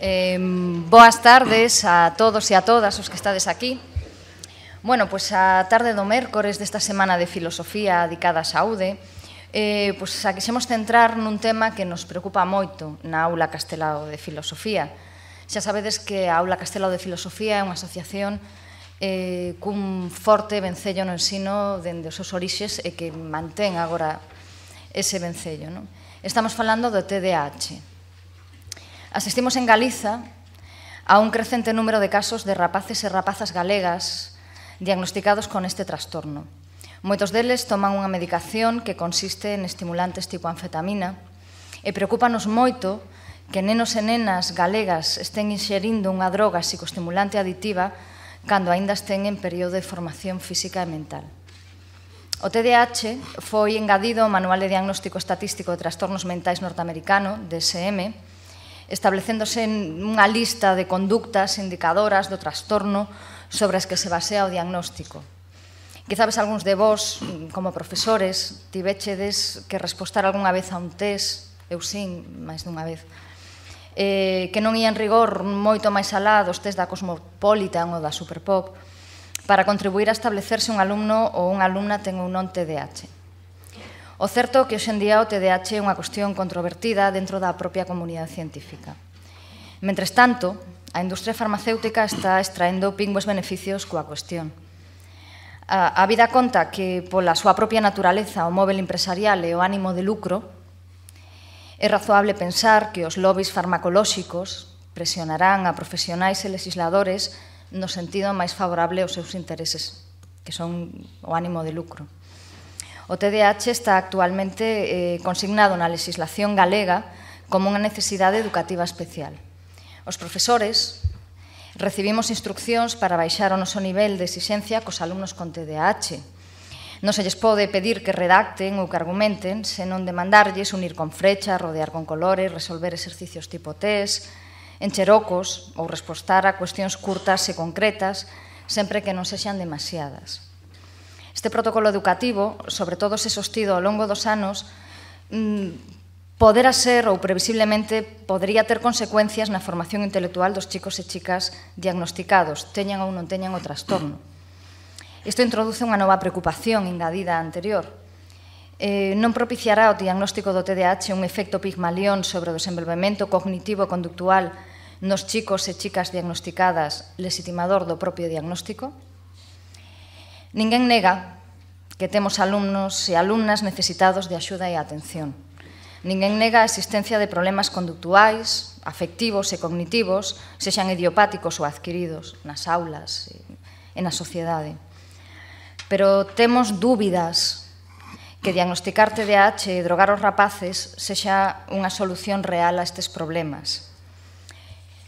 Eh, boas tardes a todos e a todas os que estades aquí. Bueno, pois a tarde do mércores desta semana de filosofía dedicada á saúde, eh, pois a quixemos centrar nun tema que nos preocupa moito na Aula Castelao de Filosofía. Xa sabedes que a Aula Castelao de Filosofía é unha asociación eh, cun forte vencello no ensino dende os seus orixes e que mantén agora ese vencello. Non? Estamos falando do TDAH, Asistimos en Galiza a un crecente número de casos de rapaces e rapazas galegas diagnosticados con este trastorno. Moitos deles toman unha medicación que consiste en estimulantes tipo anfetamina e preocupanos moito que nenos e nenas galegas estén inxerindo unha droga psicoestimulante aditiva cando aínda estén en período de formación física e mental. O TDAH foi engadido ao Manual de Diagnóstico Estatístico de Trastornos Mentais Norteamericano, DSM, establecéndose unha lista de conductas indicadoras do trastorno sobre as que se basea o diagnóstico. Quizá ves algúns de vós, mm, como profesores, tivechedes que respostar algunha vez a un test, eu sin, máis dunha vez, eh, que non ían rigor moito máis alá dos test da Cosmopolitan ou da Superpop, para contribuir a establecerse un alumno ou unha alumna ten ou non TDAH. O certo é que hoxendía o TDAH é unha cuestión controvertida dentro da propia comunidade científica. Mentres tanto, a industria farmacéutica está extraendo pingües beneficios coa cuestión. A, a vida conta que pola súa propia naturaleza o móvel empresarial e o ánimo de lucro é razoable pensar que os lobbies farmacolóxicos presionarán a profesionais e legisladores no sentido máis favorable aos seus intereses, que son o ánimo de lucro. O TDAH está actualmente eh, consignado na legislación galega como unha necesidade educativa especial. Os profesores recibimos instruccións para baixar o noso nivel de exixencia cos alumnos con TDAH. Non se lles pode pedir que redacten ou que argumenten, senón demandarlles unir con frecha, rodear con colores, resolver exercicios tipo test, encherocos ou respostar a cuestións curtas e concretas, sempre que non sexan demasiadas. Este protocolo educativo, sobre todo se sostido ao longo dos anos, mm, podera ser ou previsiblemente podría ter consecuencias na formación intelectual dos chicos e chicas diagnosticados, teñan ou non teñan o trastorno. Isto introduce unha nova preocupación engadida anterior. Eh, non propiciará o diagnóstico do TDAH un efecto pigmalión sobre o desenvolvemento cognitivo e conductual nos chicos e chicas diagnosticadas legitimador do propio diagnóstico? Ninguén nega que temos alumnos e alumnas necesitados de axuda e atención. Ninguén nega a existencia de problemas conductuais, afectivos e cognitivos, sexan idiopáticos ou adquiridos nas aulas e na sociedade. Pero temos dúbidas que diagnosticar TDAH e drogar os rapaces sexa unha solución real a estes problemas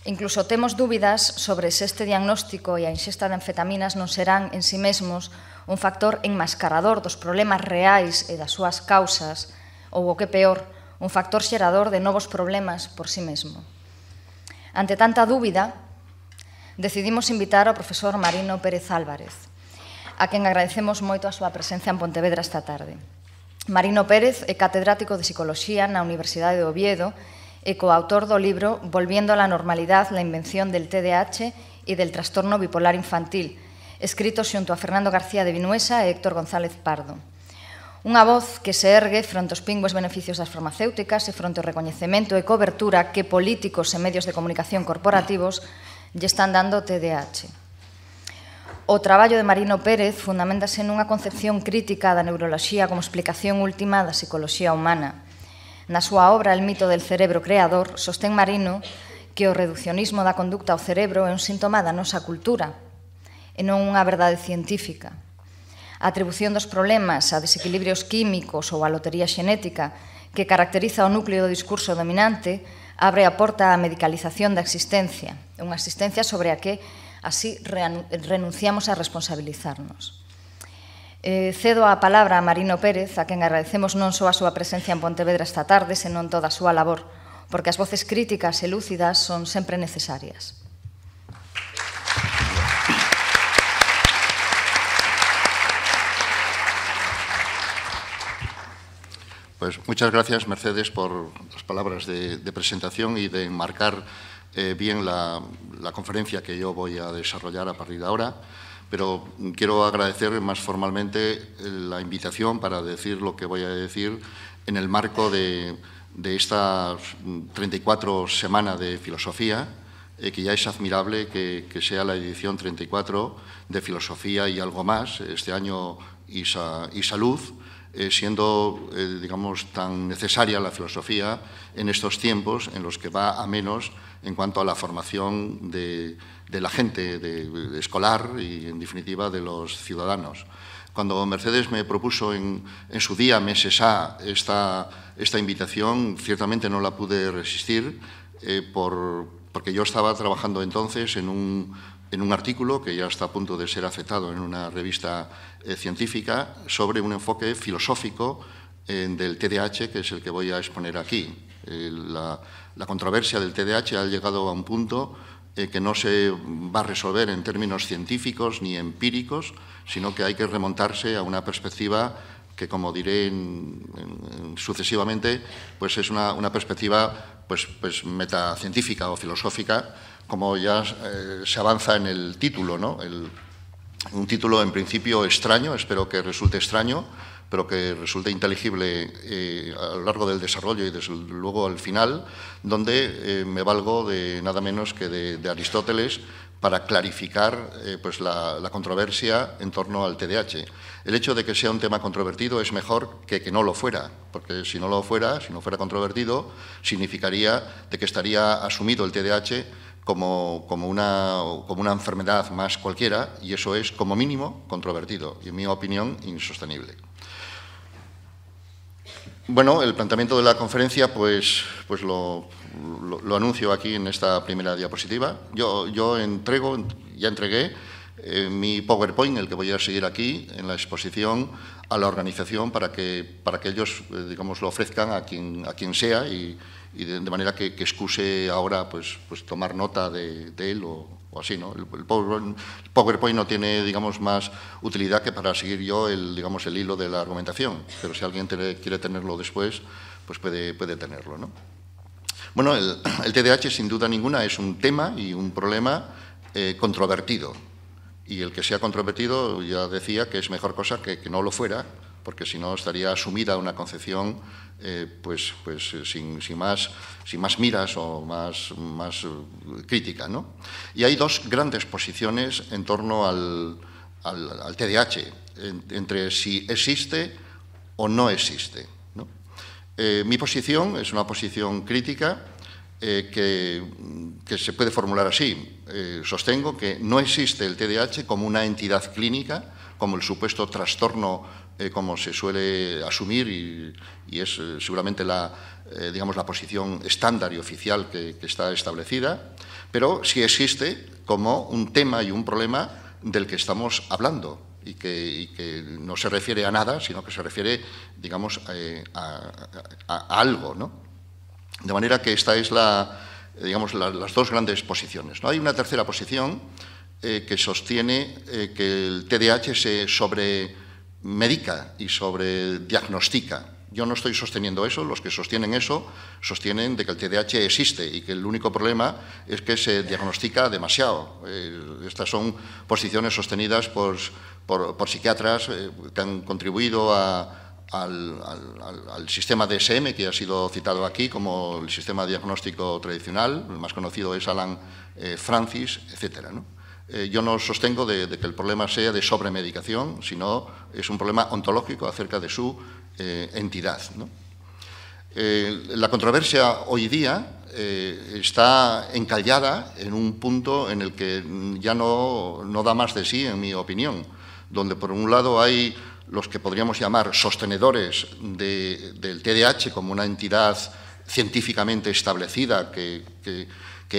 Incluso temos dúbidas sobre se este diagnóstico e a inxesta de anfetaminas non serán en si sí mesmos un factor enmascarador dos problemas reais e das súas causas, ou o que peor, un factor xerador de novos problemas por si sí mesmo. Ante tanta dúbida, decidimos invitar ao profesor Marino Pérez Álvarez, a quen agradecemos moito a súa presencia en Pontevedra esta tarde. Marino Pérez é catedrático de Psicología na Universidade de Oviedo e coautor do libro Volviendo a la normalidad, la invención del TDAH e del trastorno bipolar infantil, escrito xunto a Fernando García de Vinuesa e Héctor González Pardo. Unha voz que se ergue fronte aos pingües beneficios das farmacéuticas e fronte ao recoñecemento e cobertura que políticos e medios de comunicación corporativos lle están dando o TDAH. O traballo de Marino Pérez fundamentase nunha concepción crítica da neuroloxía como explicación última da psicoloxía humana. Na súa obra El mito del cerebro creador, sostén Marino que o reduccionismo da conducta ao cerebro é un síntoma da nosa cultura e non unha verdade científica. A atribución dos problemas a desequilibrios químicos ou a lotería xenética que caracteriza o núcleo do discurso dominante abre a porta á medicalización da existencia, unha existencia sobre a que así renunciamos a responsabilizarnos. Eh, cedo a palabra a Marino Pérez, a quen agradecemos non só a súa presencia en Pontevedra esta tarde, senón toda a súa labor, porque as voces críticas e lúcidas son sempre necesarias. Pues muchas gracias, Mercedes, por las palabras de, de presentación y de enmarcar eh, bien la, la conferencia que yo voy a desarrollar a partir de ahora. Pero quiero agradecer más formalmente la invitación para decir lo que voy a decir en el marco de, de esta 34 semana de filosofía, eh, que ya es admirable que, sea la edición 34 de filosofía y algo más, este año y, salud, eh, siendo, eh, digamos, tan necesaria la filosofía en estos tiempos en los que va a menos en cuanto a la formación de, la gente de, escolar y, en definitiva, de los ciudadanos. Cuando Mercedes me propuso en, su día, meses a, esta, esta, invitación, ciertamente no la pude resistir eh, por, porque yo estaba trabajando entonces en un, en un, artículo que ya está a punto de ser aceptado en una revista eh, científica sobre un enfoque filosófico eh, del TDAH, que es el que voy a exponer aquí. la, la controversia del TDAH ha llegado a un punto eh, que no se va a resolver en términos científicos ni empíricos, sino que hay que remontarse a una perspectiva que, como diré sucesivamente, pues es una, perspectiva pues, pues, metacientífica o filosófica, como ya eh, se avanza en el título, ¿no? un título en principio extraño, espero que resulte extraño, pero que resulte inteligible eh, a lo largo del desarrollo y desde luego al final, donde eh, me valgo de nada menos que de, Aristóteles para clarificar eh, pues la, controversia en torno al TDAH. El hecho de que sea un tema controvertido es mejor que que no lo fuera, porque si no lo fuera, si no fuera controvertido, significaría de que estaría asumido el TDAH como, como, una, como una enfermedad más cualquiera, y eso es, como mínimo, controvertido y, en mi opinión, insostenible. Bueno, el planteamiento de la conferencia, pues, pues lo, anuncio aquí en esta primera diapositiva. Yo, yo entrego, ya entregué eh, mi PowerPoint, el que voy a seguir aquí en la exposición, a la organización para que, para que ellos, eh, digamos, lo ofrezcan a quien, a quien sea y, de, manera que, excuse ahora pues, pues tomar nota de, él o, así, ¿no? El, PowerPoint no tiene, digamos, más utilidad que para seguir yo el, digamos, el hilo de la argumentación, pero si alguien quiere tenerlo después, pues puede, puede tenerlo, ¿no? Bueno, el, el, TDAH, sin duda ninguna, es un tema y un problema eh, controvertido. Y el que sea controvertido, ya decía que es mejor cosa que, que no lo fuera, porque si no estaría asumida una concepción eh, pues, pues eh, sin, más, sin más miras o más, más eh, crítica. ¿no? Y hay dos grandes posiciones en torno al, al, TDAH, entre si existe o no existe. mi posición es una posición crítica que, que, se puede formular así. sostengo que no existe el TDAH como una entidad clínica, como el supuesto trastorno eh, como se suele asumir y, es eh, seguramente la, eh, digamos, la posición estándar y oficial que, está establecida, pero sí existe como un tema y un problema del que estamos hablando y que, no se refiere a nada, sino que se refiere, digamos, a, algo, ¿no? De manera que esta es la, digamos, las dos grandes posiciones. ¿no? Hay una tercera posición que sostiene que el TDAH se sobre medica y sobre diagnostica. Yo no estoy sosteniendo eso, los que sostienen eso sostienen de que el TDAH existe y que el único problema es que se diagnostica demasiado. Eh, estas son posiciones sostenidas por, psiquiatras eh, que han contribuido al, sistema DSM, que ha sido citado aquí como el sistema diagnóstico tradicional, el más conocido es Alan eh, Francis, etc. Eh, yo no sostengo de, que el problema sea de sobremedicación, sino es un problema ontológico acerca de su eh, entidad. Eh, la controversia hoy día está encallada en un punto en el que ya no, da más de sí, en mi opinión, donde por un lado hay los que podríamos llamar sostenedores del TDAH como una entidad científicamente establecida que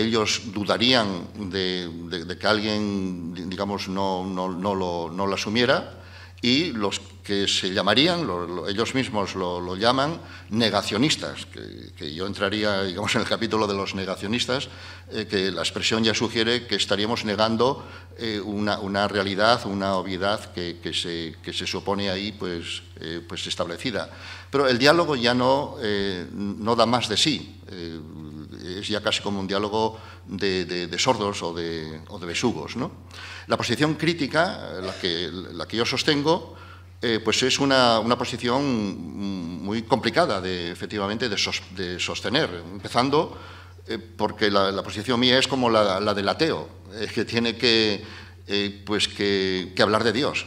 ellos dudarían de, que alguien, digamos, no, no, lo, asumiera, y los que se llamarían, ellos mismos lo, llaman, negacionistas, que, yo entraría, digamos, en el capítulo de los negacionistas, eh, que la expresión ya sugiere que estaríamos negando eh, una, realidad, una obviedad que, que, se, que supone ahí pues, eh, pues establecida. Pero el diálogo ya no da más de sí es ya casi como un diálogo de, sordos o de, o de besugos. ¿no? La posición crítica, la que, la que yo sostengo, eh, pues es una, posición muy complicada de, efectivamente de, sostener, empezando eh, porque la, posición mía es como la, del ateo, que tiene que, eh, pues que, hablar de Dios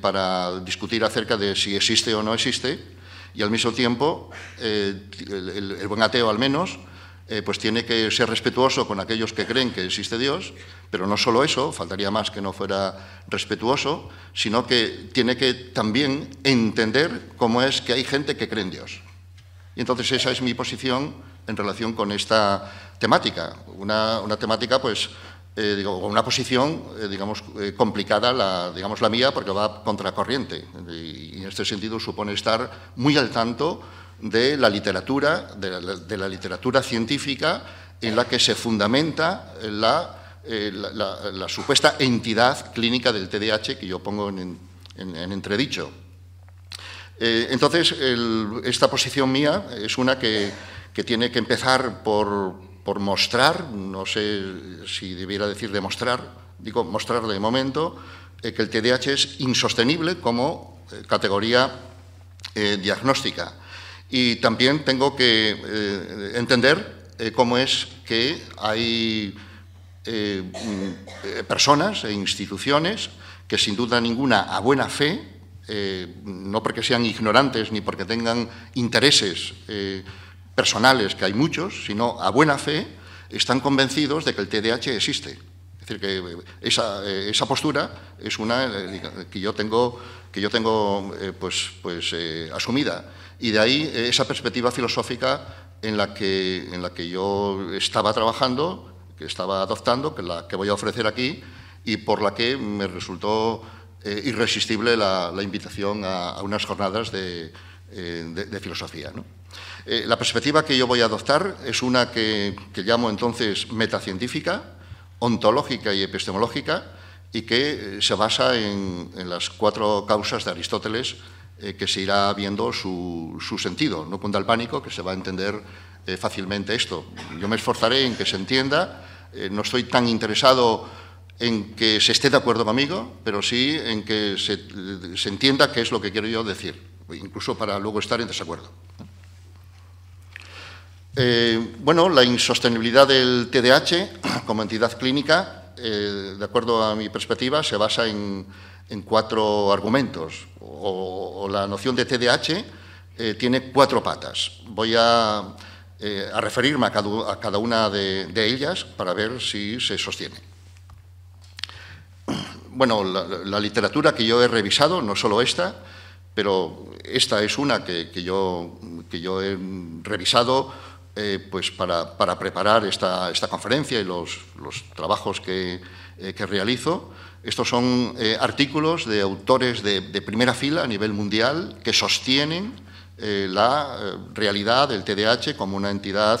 para discutir acerca de si existe o no existe y al mismo tiempo el buen ateo al menos eh, pues tiene que ser respetuoso con aquellos que creen que existe Dios, pero no solo eso, faltaría más que no fuera respetuoso, sino que tiene que también entender cómo es que hay gente que cree en Dios. Y entonces esa es mi posición en relación con esta temática, una, temática pues eh, digo, una posición, eh, digamos, complicada, la, digamos, la mía, porque va contracorriente. Y, y, en este sentido supone estar muy al tanto de la literatura, de la, literatura científica en la que se fundamenta la, eh, supuesta entidad clínica del TDAH que yo pongo en, entredicho. Eh, entonces, esta posición mía es una que, tiene que empezar por, mostrar, no sé si debiera decir demostrar, digo mostrar de momento, eh, que el TDAH es insostenible como categoría diagnóstica. Y también tengo que eh, entender eh, cómo es que hay eh, mm, personas e instituciones que sin duda ninguna a buena fe, no porque sean ignorantes ni porque tengan intereses personales, que hay muchos, sino a buena fe, están convencidos de que el TDAH existe. Es decir, que esa, esa postura es una que yo tengo, que yo tengo pues, pues, asumida. Y de ahí eh, esa perspectiva filosófica en la que, en la que yo estaba trabajando, que estaba adoptando, que la que voy a ofrecer aquí y por la que me resultó eh, irresistible la, invitación a, unas jornadas de, eh, filosofía. la perspectiva que yo voy a adoptar es una que, llamo entonces metacientífica, ontológica y epistemológica, y que se basa en, en las cuatro causas de Aristóteles eh, que se irá viendo su, sentido. No cunda el pánico, que se va a entender eh, fácilmente esto. Yo me esforzaré en que se entienda. Eh, no estoy tan interesado en que se esté de acuerdo conmigo, pero sí en que se, se entienda qué es lo que quiero yo decir, incluso para luego estar en desacuerdo. bueno, la insostenibilidad del TDAH como entidad clínica, de acuerdo a mi perspectiva, se basa en, en cuatro argumentos. O, la noción de TDAH eh, tiene cuatro patas. Voy a, eh, referirme a cada, una de, ellas para ver si se sostiene. Bueno, la, literatura que yo he revisado, no solo esta, pero esta es una que, yo, que yo, he revisado eh, pues para, preparar esta, esta, conferencia y los, los trabajos que, que realizo. Estos son eh, artículos de autores de, primera fila a nivel mundial que sostienen eh, la eh, realidad del TDAH como una entidad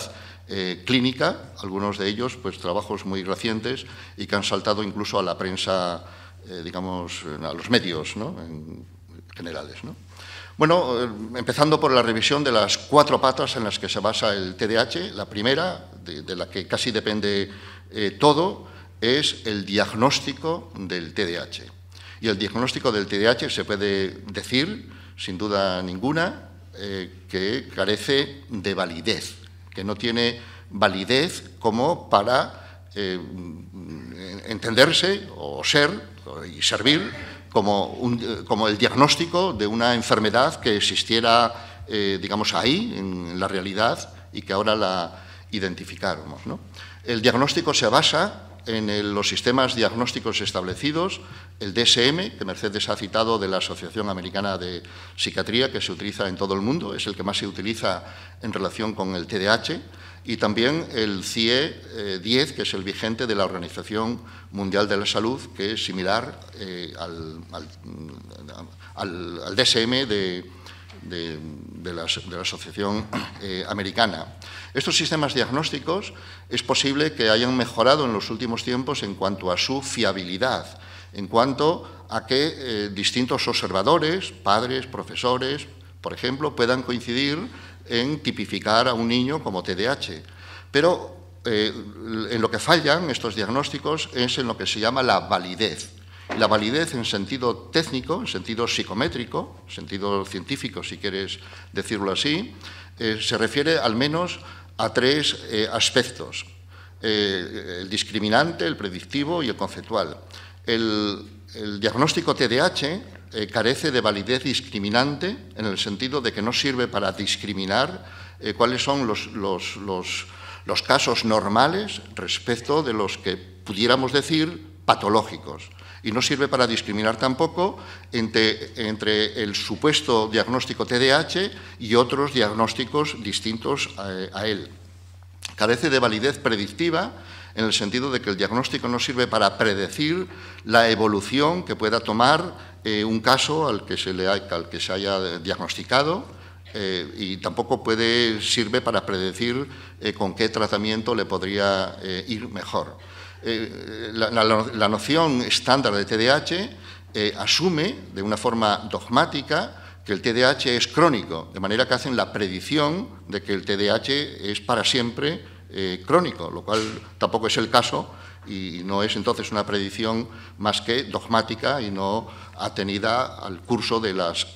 clínica, algunos de ellos pues trabajos muy recientes y que han saltado incluso a la prensa, digamos, a los medios generales. Bueno, empezando por la revisión de las cuatro patas en las que se basa el TDAH, la primera, de la que casi depende todo, es el diagnóstico del TDAH. Y el diagnóstico del TDAH se puede decir, sin duda ninguna, eh, que carece de validez, que no tiene validez como para eh, entenderse o ser y servir como, como, el diagnóstico de una enfermedad que existiera, eh, digamos, ahí, en la realidad, y que ahora la identificáramos. El diagnóstico se basa en los sistemas diagnósticos establecidos, el DSM, que Mercedes ha citado de la Asociación Americana de Psiquiatría, que se utiliza en todo el mundo, es el que más se utiliza en relación con el TDAH, y también el CIE 10, que es el vigente de la Organización Mundial de la Salud, que es similar eh, al, DSM de, la, Asociación eh, Americana. Estos sistemas diagnósticos es posible que hayan mejorado en los últimos tiempos en cuanto a su fiabilidad, en cuanto a que eh, distintos observadores, padres, profesores, por ejemplo, puedan coincidir en tipificar a un niño como TDAH. Pero en lo que fallan estos diagnósticos es en lo que se llama la validez. La validez en sentido técnico, en sentido psicométrico, en sentido científico, si quieres decirlo así, se refiere al menos a tres aspectos. el discriminante, el predictivo y el conceptual. El, el diagnóstico TDAH eh, carece de validez discriminante en el sentido de que no sirve para discriminar eh, cuáles son los, los, casos normales respecto de los que pudiéramos decir patológicos. Y no sirve para discriminar tampoco entre, entre el supuesto diagnóstico TDAH y otros diagnósticos distintos a él. Carece de validez predictiva en el sentido de que el diagnóstico no sirve para predecir la evolución que pueda tomar eh, un caso al que se, le haya diagnosticado eh, y tampoco puede, sirve para predecir eh, con qué tratamiento le podría ir mejor. La, la, noción estándar de TDAH asume de una forma dogmática que el TDAH es crónico, de manera que hacen la predicción de que el TDAH es para siempre crónico, lo cual tampoco es el caso y no es entonces una predicción más que dogmática y no atenida al curso de las,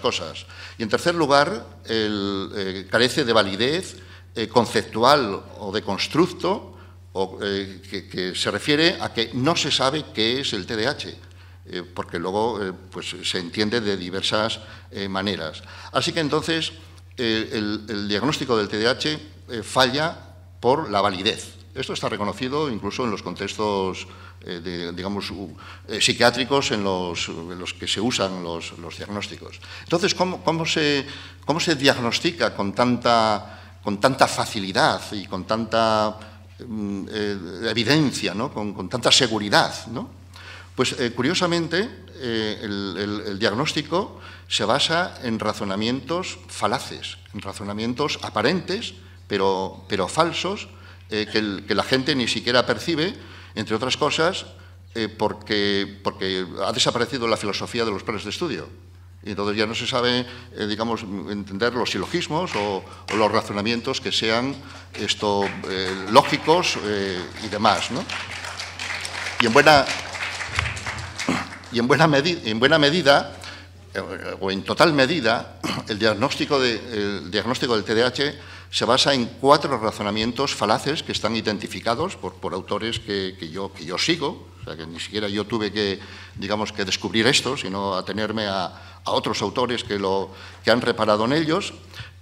cosas. Y en tercer lugar, eh, carece de validez eh, conceptual o de constructo o, que, se refiere a que no se sabe qué es el TDAH, porque luego pues, se entiende de diversas maneras. Así que entonces el, el diagnóstico del TDAH falla por la validez. Esto está reconocido incluso en los contextos, eh, digamos, eh, psiquiátricos en los, que se usan los, diagnósticos. Entonces, ¿cómo, se, ¿cómo, se, diagnostica con tanta, con tanta facilidad y con tanta mm, eh, evidencia, ¿no? con, tanta seguridad? Pues, curiosamente, el diagnóstico se basa en razonamientos falaces, en razonamientos aparentes, pero, pero falsos, eh, que, la gente ni siquiera percibe, entre otras cosas, eh, porque, porque ha desaparecido la filosofía de los planes de estudio. Y entonces ya no se sabe, eh, digamos, entender los silogismos o, los razonamientos que sean esto, lógicos y demás. ¿no? Y en buena, y en buena, en buena medida, o en total medida, el diagnóstico, de, el diagnóstico del TDAH se basa en cuatro razonamientos falaces que están identificados por, por autores que, yo, que yo sigo, o sea, que ni siquiera yo tuve que, digamos, que descubrir esto, sino atenerme a, a otros autores que, lo, que han reparado en ellos,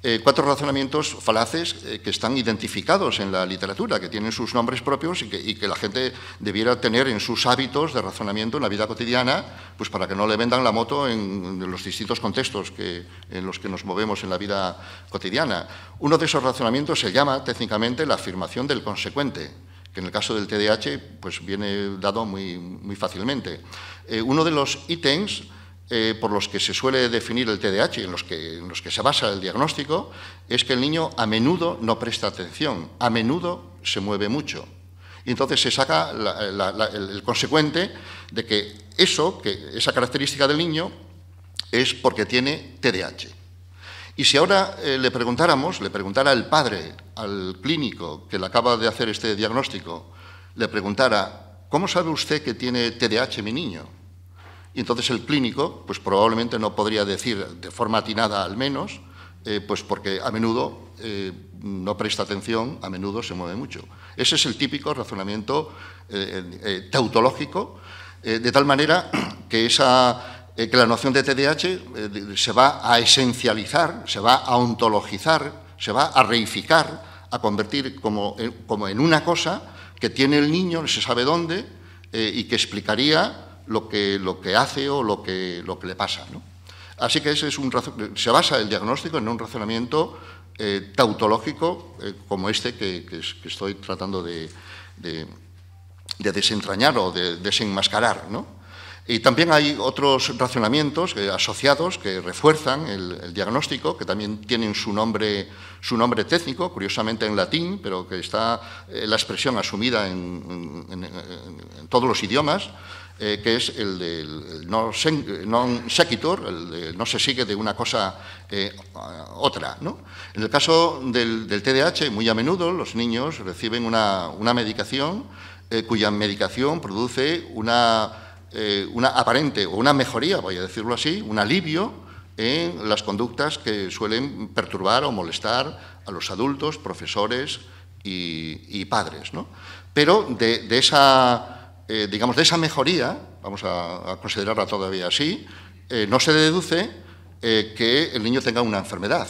eh, cuatro razonamientos falaces eh, que están identificados en la literatura, que tienen sus nombres propios y que, la gente debiera tener en sus hábitos de razonamiento en la vida cotidiana, pues para que no le vendan la moto en, los distintos contextos en los que nos movemos en la vida cotidiana. Uno de esos razonamientos se llama técnicamente la afirmación del consecuente que en el caso del TDAH pues viene dado muy, muy fácilmente. Eh, uno de los ítems eh, por los que se suele definir el TDAH en los, que, en los que se basa el diagnóstico es que el niño a menudo no presta atención, a menudo se mueve mucho. Y entonces se saca el, consecuente de que eso, que esa característica del niño, es porque tiene TDAH. Y si ahora eh, le preguntáramos, le preguntara el padre al clínico que le acaba de hacer este diagnóstico, le preguntara, ¿cómo sabe usted que tiene TDAH mi niño? Y entonces el clínico, pues probablemente no podría decir de forma atinada al menos, eh, pues porque a menudo eh, no presta atención, a menudo se mueve mucho. Ese es el típico razonamiento eh, tautológico, de tal manera que, esa, que la noción de TDAH se va a esencializar, se va a ontologizar, se va a reificar, a convertir como, como en una cosa que tiene el niño, no se sabe dónde, y que explicaría lo que, lo que hace o lo que, lo que le pasa. Así que ese es un, se basa el diagnóstico en un razonamiento eh, tautológico eh, como este que, estoy tratando de, desentrañar o de desenmascarar. Y también hay otros racionamientos eh, asociados que refuerzan el, diagnóstico, que también tienen su nombre, su nombre técnico, curiosamente en latín, pero que está eh, la expresión asumida en, todos los idiomas, eh, que es el del non sequitur, el de no se sigue de una cosa a otra. En el caso del, del, TDAH, muy a menudo los niños reciben una, una medicación cuya medicación produce una eh, una aparente o una mejoría, voy a decirlo así, un alivio en las conductas que suelen perturbar o molestar a los adultos, profesores y, padres. Pero de, esa, eh, digamos, de esa mejoría, vamos a, considerarla todavía así, eh, no se deduce que el niño tenga una enfermedad.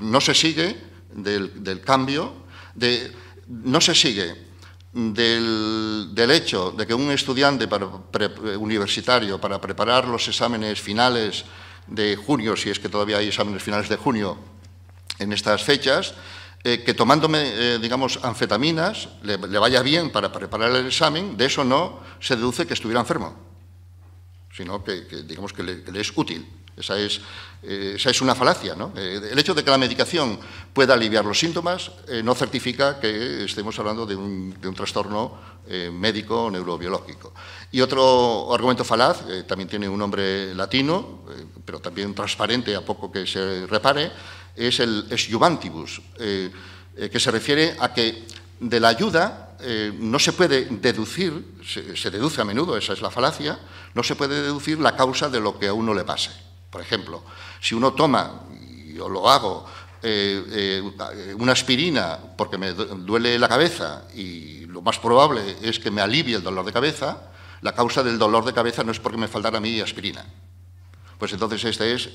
no se sigue del, del cambio, de, no se sigue del, hecho de que un estudiante universitario para preparar los exámenes finales de junio, si es que todavía hay exámenes finales de junio en estas fechas, eh, que tomándome, eh, digamos, anfetaminas le, vaya bien para preparar el examen, de eso no se deduce que estuviera enfermo, sino que, digamos, que le es útil. Esa es, eh, esa es una falacia. ¿no? Eh, el hecho de que la medicación pueda aliviar los síntomas eh, no certifica que estemos hablando de un, trastorno médico o neurobiológico. Y otro argumento falaz, también tiene un nombre latino, pero también transparente a poco que se repare, es el exjuvantibus, que se refiere a que de la ayuda no se puede deducir, se deduce a menudo, esa es la falacia, no se puede deducir la causa de lo que a uno le pase. Por ejemplo, si uno toma, yo lo hago, eh, eh, una aspirina porque me duele la cabeza y lo más probable es que me alivie el dolor de cabeza, la causa del dolor de cabeza no es porque me faltara a mí aspirina. Pues entonces este es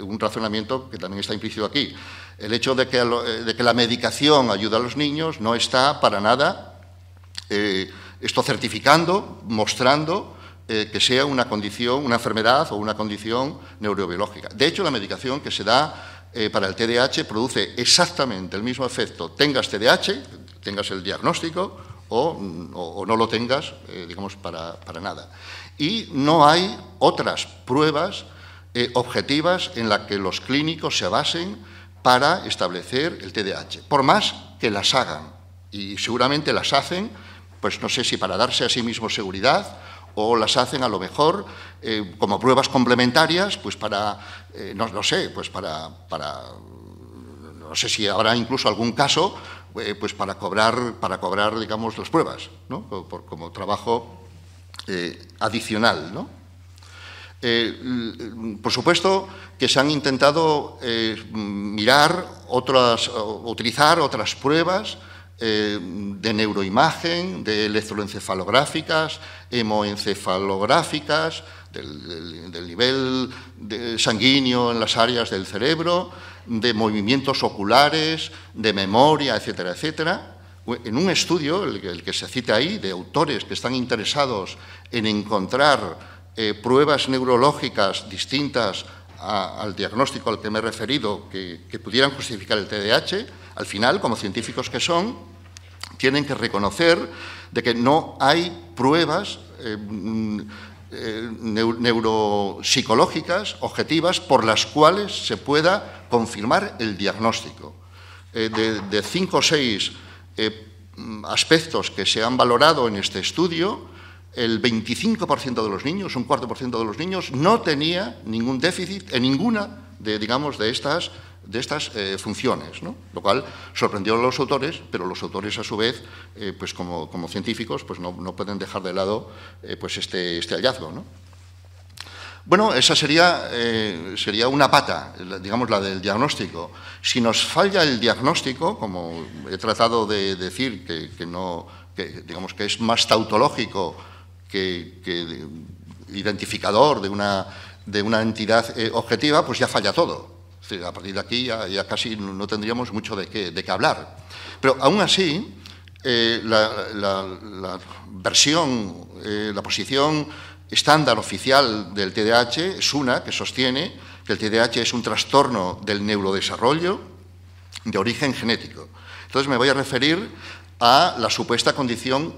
un razonamiento que también está implícito aquí. El hecho de que, de que la medicación ayuda a los niños no está para nada eh, esto certificando, mostrando eh, que sea una condición, una enfermedad o una condición neurobiológica. De hecho, la medicación que se da eh, para el TDAH produce exactamente el mismo efecto, tengas TDAH, tengas el diagnóstico o, no lo tengas, eh, digamos, para, nada. Y no hay otras pruebas objetivas en las que los clínicos se basen para establecer el TDAH, por más que las hagan. Y seguramente las hacen, pues no sé si para darse a sí mismo seguridad o las hacen a lo mejor eh, como pruebas complementarias, pues para, eh, no, sé, pues para, para, no sé si habrá incluso algún caso, eh, pues para cobrar, para cobrar, digamos, las pruebas, ¿no? Como trabajo adicional, ¿no? por supuesto que se han intentado mirar otras, utilizar otras pruebas eh, de neuroimagen, de electroencefalográficas, hemoencefalográficas, del, nivel sanguíneo en las áreas del cerebro, de movimientos oculares, de memoria, etcétera, etcétera. En un estudio, el, que se cita ahí, de autores que están interesados en encontrar eh, pruebas neurológicas distintas al diagnóstico al que me he referido que, pudieran justificar el TDAH, al final, como científicos que son, tienen que reconocer de que no hay pruebas eh, mm, eh, neuropsicológicas objetivas por las cuales se pueda confirmar el diagnóstico. Eh, de, cinco o seis aspectos que se han valorado en este estudio, el 25% de los niños, un cuarto por ciento de los niños, no tenía ningún déficit en ninguna de, digamos, de estas de estas eh, funciones, lo cual sorprendió a los autores, pero los autores a su vez, eh, pues como, científicos, pues no, pueden dejar de lado eh, pues este, este hallazgo. Bueno, esa sería, sería una pata, digamos la del diagnóstico. Si nos falla el diagnóstico, como he tratado de decir, que, no, digamos que es más tautológico que, que identificador de una, de una entidad objetiva, pues ya falla todo a partir de aquí ya, casi no tendríamos mucho de qué, de qué hablar. Pero aún así, eh, la, versión, eh, la posición estándar oficial del TDAH es una que sostiene que el TDAH es un trastorno del neurodesarrollo de origen genético. Entonces me voy a referir a la supuesta condición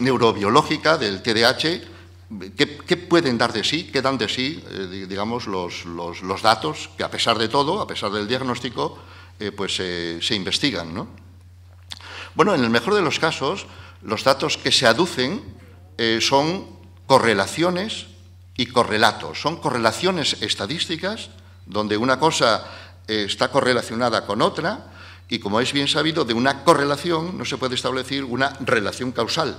neurobiológica del TDAH ¿qué, pueden dar de sí? ¿Qué dan de sí, digamos, los, datos que a pesar de todo, a pesar del diagnóstico, pues se investigan, ¿no? Bueno, en el mejor de los casos, los datos que se aducen son correlaciones y correlatos. Son correlaciones estadísticas donde una cosa eh, está correlacionada con otra y, como es bien sabido, de una correlación no se puede establecer una relación causal.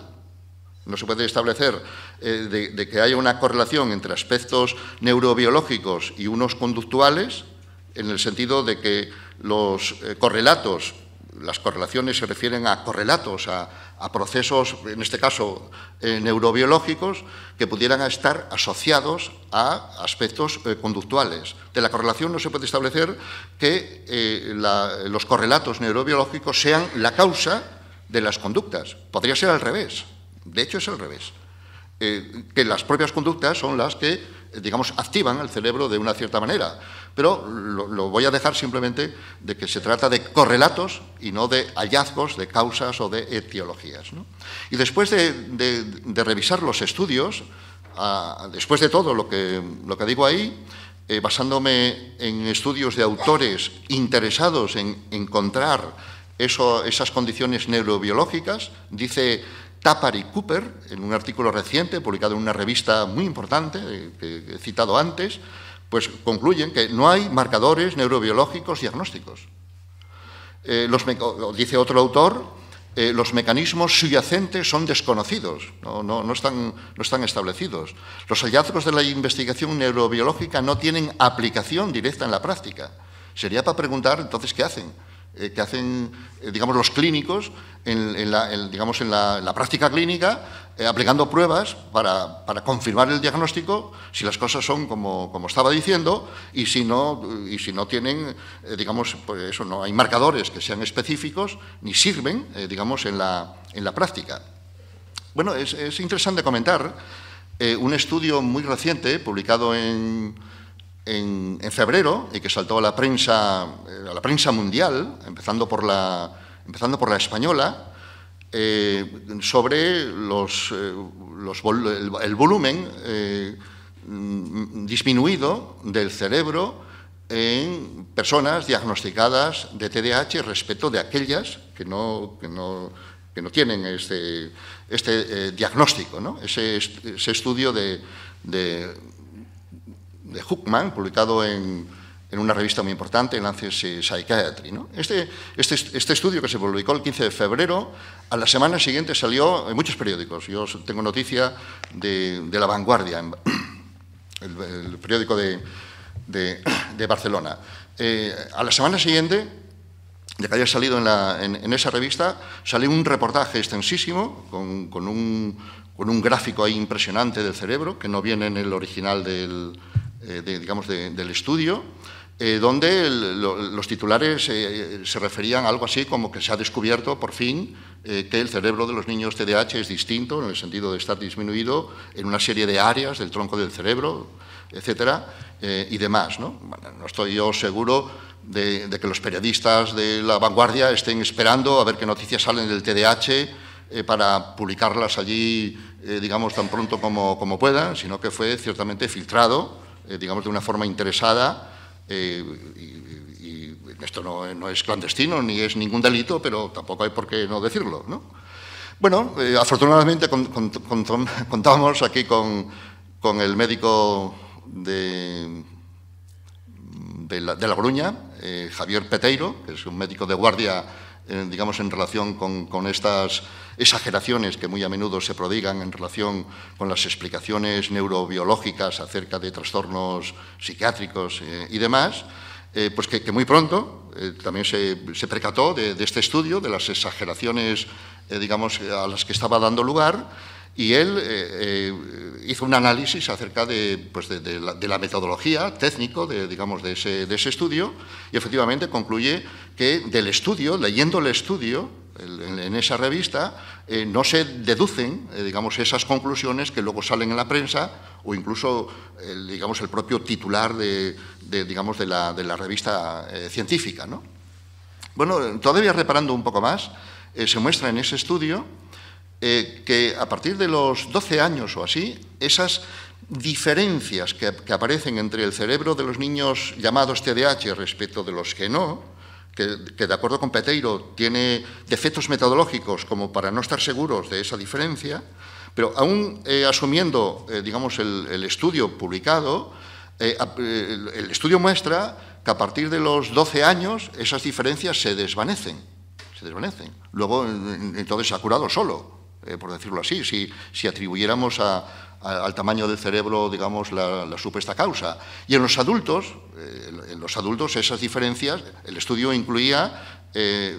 No se puede establecer eh, de, que haya una correlación entre aspectos neurobiológicos y unos conductuales, en el sentido de que los eh, correlatos las correlaciones se refieren a correlatos, a, procesos, en este caso eh, neurobiológicos, que pudieran estar asociados a aspectos conductuales. De la correlación no se puede establecer que los correlatos neurobiológicos sean la causa de las conductas. Podría ser al revés. De hecho, es al revés. que las propias conductas son las que, digamos, activan el cerebro de una cierta manera pero lo, voy a dejar simplemente de que se trata de correlatos y no de hallazgos, de causas o de etiologías. Y después de, revisar los estudios, después de todo lo que, digo ahí, eh, basándome en estudios de autores interesados en encontrar esas condiciones neurobiológicas, dice Tapar y Cooper, en un artículo reciente publicado en una revista muy importante, eh, que he citado antes, pues concluyen que no hay marcadores neurobiológicos diagnósticos. Eh, dice otro autor, eh, los mecanismos subyacentes son desconocidos, no, están, no están establecidos. Los hallazgos de la investigación neurobiológica no tienen aplicación directa en la práctica. Sería para preguntar entonces qué hacen. Eh, que hacen, eh, digamos, los clínicos en, la, digamos, en la, práctica clínica, eh, aplicando pruebas para, confirmar el diagnóstico, si las cosas son como, estaba diciendo, y si no, tienen, digamos, pues eso, no hay marcadores que sean específicos, ni sirven, digamos, en la, práctica. Bueno, es interesante comentar un estudio muy reciente, publicado en en, febrero y que saltó a la prensa, eh, a la prensa mundial, empezando por la, empezando por la española, eh, sobre los, eh, el, volumen disminuido del cerebro en personas diagnosticadas de TDAH respecto de aquellas que no, que no, que no tienen este, este diagnóstico, ¿no? ese, ese, estudio de de Huckman, publicado en, una revista muy importante, en Lancet Psychiatry. Este, este, este, estudio que se publicó el 15 de febrero, a la semana siguiente salió en muchos periódicos. Yo tengo noticia de, La Vanguardia, el, periódico de, Barcelona. Eh, a la semana siguiente de que haya salido en, esa revista, salió un reportaje extensísimo con, un, con, un, gráfico ahí impresionante del cerebro, que no viene en el original del, eh, digamos, del estudio, eh, donde los titulares eh, se referían a algo así como que se ha descubierto por fin que el cerebro de los niños TDAH es distinto en el sentido de estar disminuido en una serie de áreas del tronco del cerebro, etcétera, y demás. ¿no? no estoy yo seguro de, que los periodistas de la vanguardia estén esperando a ver qué noticias salen del TDAH para publicarlas allí, digamos, tan pronto como, como puedan, sino que fue ciertamente filtrado eh, digamos, de una forma interesada, eh, y, esto no, es clandestino ni es ningún delito, pero tampoco hay por qué no decirlo. ¿no? Bueno, eh, afortunadamente contamos aquí con, con, el médico de, de, la, de Javier Peteiro, que es un médico de guardia digamos, en relación con, estas exageraciones que muy a menudo se prodigan en relación con las explicaciones neurobiológicas acerca de trastornos psiquiátricos eh, y demás, eh, pues que, muy pronto eh, también se, se percató de, de, este estudio, de las exageraciones, digamos, a las que estaba dando lugar, y él eh, eh, hizo un análisis acerca de, pues de, la, metodología técnico de, digamos, de, ese, de ese estudio y efectivamente concluye que del estudio, leyendo el estudio en, esa revista, eh, no se deducen digamos, esas conclusiones que luego salen en la prensa o incluso el, digamos, el propio titular de, digamos, de, la, de la revista científica. ¿no? Bueno, todavía reparando un poco más, se muestra en ese estudio eh, que a partir de los 12 años o así, esas diferencias que, aparecen entre el cerebro de los niños llamados TDAH respecto de los que no, que, de acuerdo con Peteiro tiene defectos metodológicos como para no estar seguros de esa diferencia, pero aún eh, asumiendo, eh, digamos, el, estudio publicado, el estudio muestra que a partir de los 12 años esas diferencias se desvanecen, se desvanecen. Luego, entonces, se ha curado solo, por decirlo así, si, si atribuyéramos al tamaño del cerebro, digamos, la, supuesta causa. Y en los adultos, eh, en los adultos esas diferencias, el estudio incluía eh,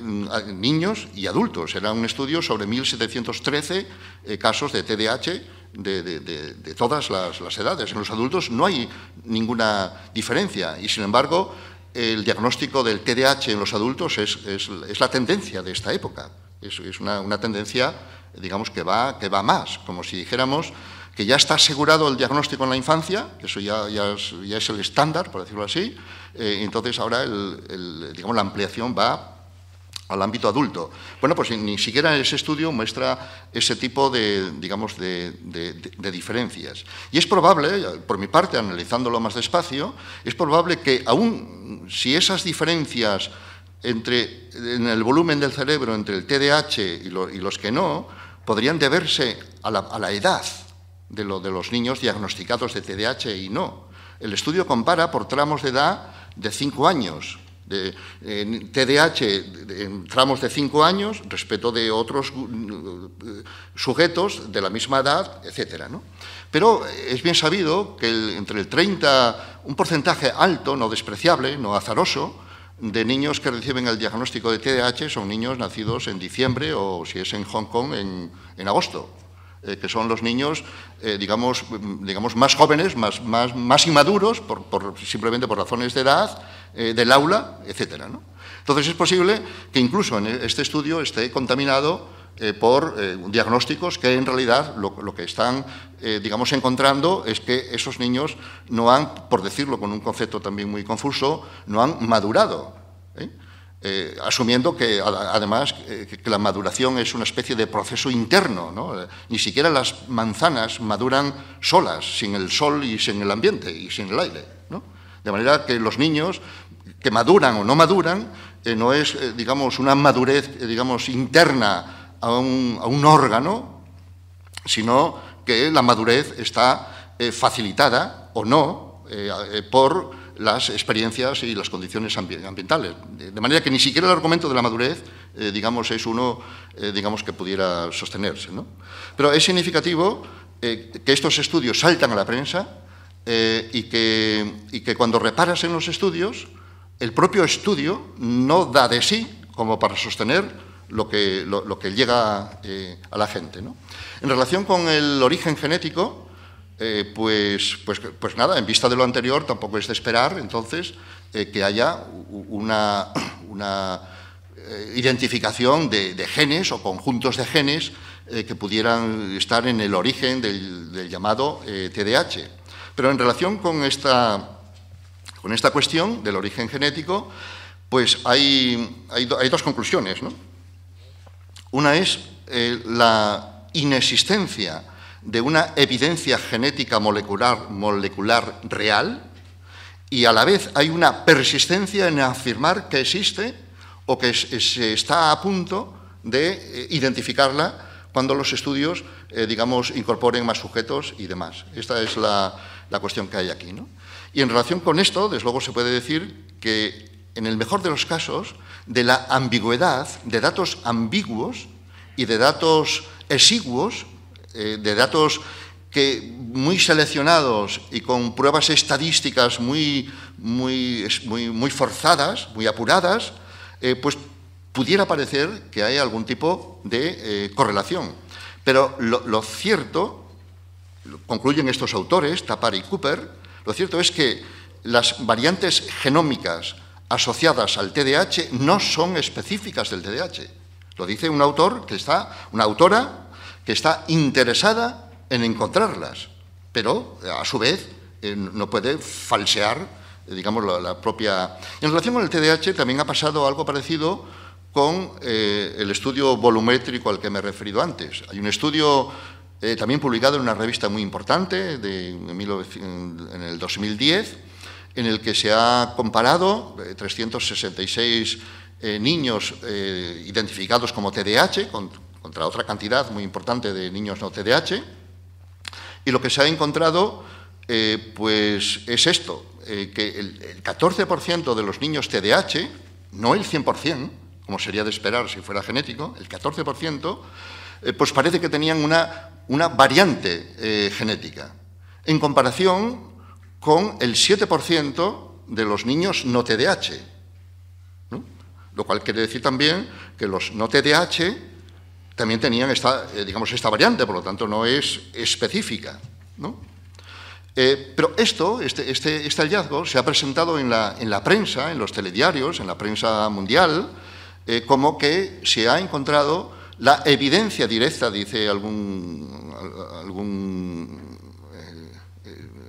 niños y adultos. Era un estudio sobre 1.713 eh, casos de TDAH de, todas las, edades. En los adultos no hay ninguna diferencia y, sin embargo, el diagnóstico del TDAH en los adultos es, la tendencia de esta época. Es, una, una, tendencia, digamos, que va, que va más, como si dijéramos que ya está asegurado el diagnóstico en la infancia, que eso ya, es, el estándar, por decirlo así, eh, entonces ahora digamos, la ampliación va al ámbito adulto. Bueno, pues ni siquiera ese estudio muestra ese tipo de, digamos, de, diferencias. Y es probable, por mi parte, analizándolo más despacio, es probable que aún si esas diferencias entre, en el volumen del cerebro entre el TDAH y, los que no, podrían deberse a la edad de, lo, de los niños diagnosticados de TDAH y no. El estudio compara por tramos de edad de 5 años, de TDAH en tramos de 5 años respecto de otros eh, sujetos de la misma edad, etc. Pero es bien sabido que entre el 30, un porcentaje alto, no despreciable, no azaroso, de niños que reciben el diagnóstico de TDAH son niños nacidos en diciembre o, si es en Hong Kong, en agosto. Eh, que son los niños, eh, digamos, digamos, más jóvenes, más, más, más inmaduros, por, simplemente por razones de edad, eh, del aula, etc. Entonces es posible que incluso en este estudio esté contaminado por diagnósticos que en realidad lo, que están, digamos, encontrando es que esos niños no han, por decirlo con un concepto también muy confuso, no han madurado. Eh, asumiendo que además eh, que la maduración es una especie de proceso interno, eh, ni siquiera las manzanas maduran solas, sin el sol y sin el ambiente y sin el aire. De manera que los niños que maduran o no maduran no es, digamos, una madurez, digamos, interna a un, órgano, sino que la madurez está facilitada o no por las experiencias y las condiciones ambientales. De manera que ni siquiera el argumento de la madurez, eh, digamos, es uno, eh, digamos, que pudiera sostenerse. Pero es significativo eh, que estos estudios saltan a la prensa y, que, cuando reparas en los estudios, el propio estudio no da de sí como para sostener lo que, lo, que llega a la gente. En relación con el origen genético, eh, pues, pues, pues, nada, en vista de lo anterior tampoco es de esperar entonces eh, que haya una, eh, identificación de, genes o conjuntos de genes que pudieran estar en el origen del, llamado TDAH. Pero en relación con esta, con esta cuestión del origen genético, pues hay, hay, hay dos conclusiones. Una es la inexistencia de una evidencia genética molecular, real y a la vez hay una persistencia en afirmar que existe o que se está a punto de eh, identificarla cuando los estudios, eh, digamos, incorporen más sujetos y demás. Esta es la, cuestión que hay aquí. Y en relación con esto, desde luego se puede decir que en el mejor de los casos, de la ambigüedad, de datos ambiguos y de datos exiguos, eh, de datos que muy seleccionados y con pruebas estadísticas muy, muy, muy, forzadas, muy apuradas, eh, pues pudiera parecer que hay algún tipo de eh, correlación. Pero lo, cierto, concluyen estos autores, Tapar y Cooper, lo cierto es que las variantes genómicas asociadas al TDAH no son específicas del TDAH. Lo dice un autor que está, una autora que está interesada en encontrarlas, pero a su vez eh, no puede falsear, eh, digamos, la, propia... En relación con el TDAH también ha pasado algo parecido con el estudio volumétrico al que me he referido antes. Hay un estudio también publicado en una revista muy importante de, en el 2010, en el que se ha comparado 366 niños identificados como TDAH contra otra cantidad muy importante de niños no TDAH, y lo que se ha encontrado eh, pues es esto, eh, que el, 14% de los niños TDAH, no el 100%, como sería de esperar si fuera genético, el 14%, eh, pues parece que tenían una, una variante genética, en comparación con el 7% de los niños no TDAH. Lo cual quiere decir también que los no TDAH también tenían esta, digamos, esta variante, por lo tanto no es específica. ¿no? Eh, pero esto, este, este, este, hallazgo, se ha presentado en la, en la, prensa, en los telediarios, en la prensa mundial, eh, como que se ha encontrado la evidencia directa, dice algún, algún eh,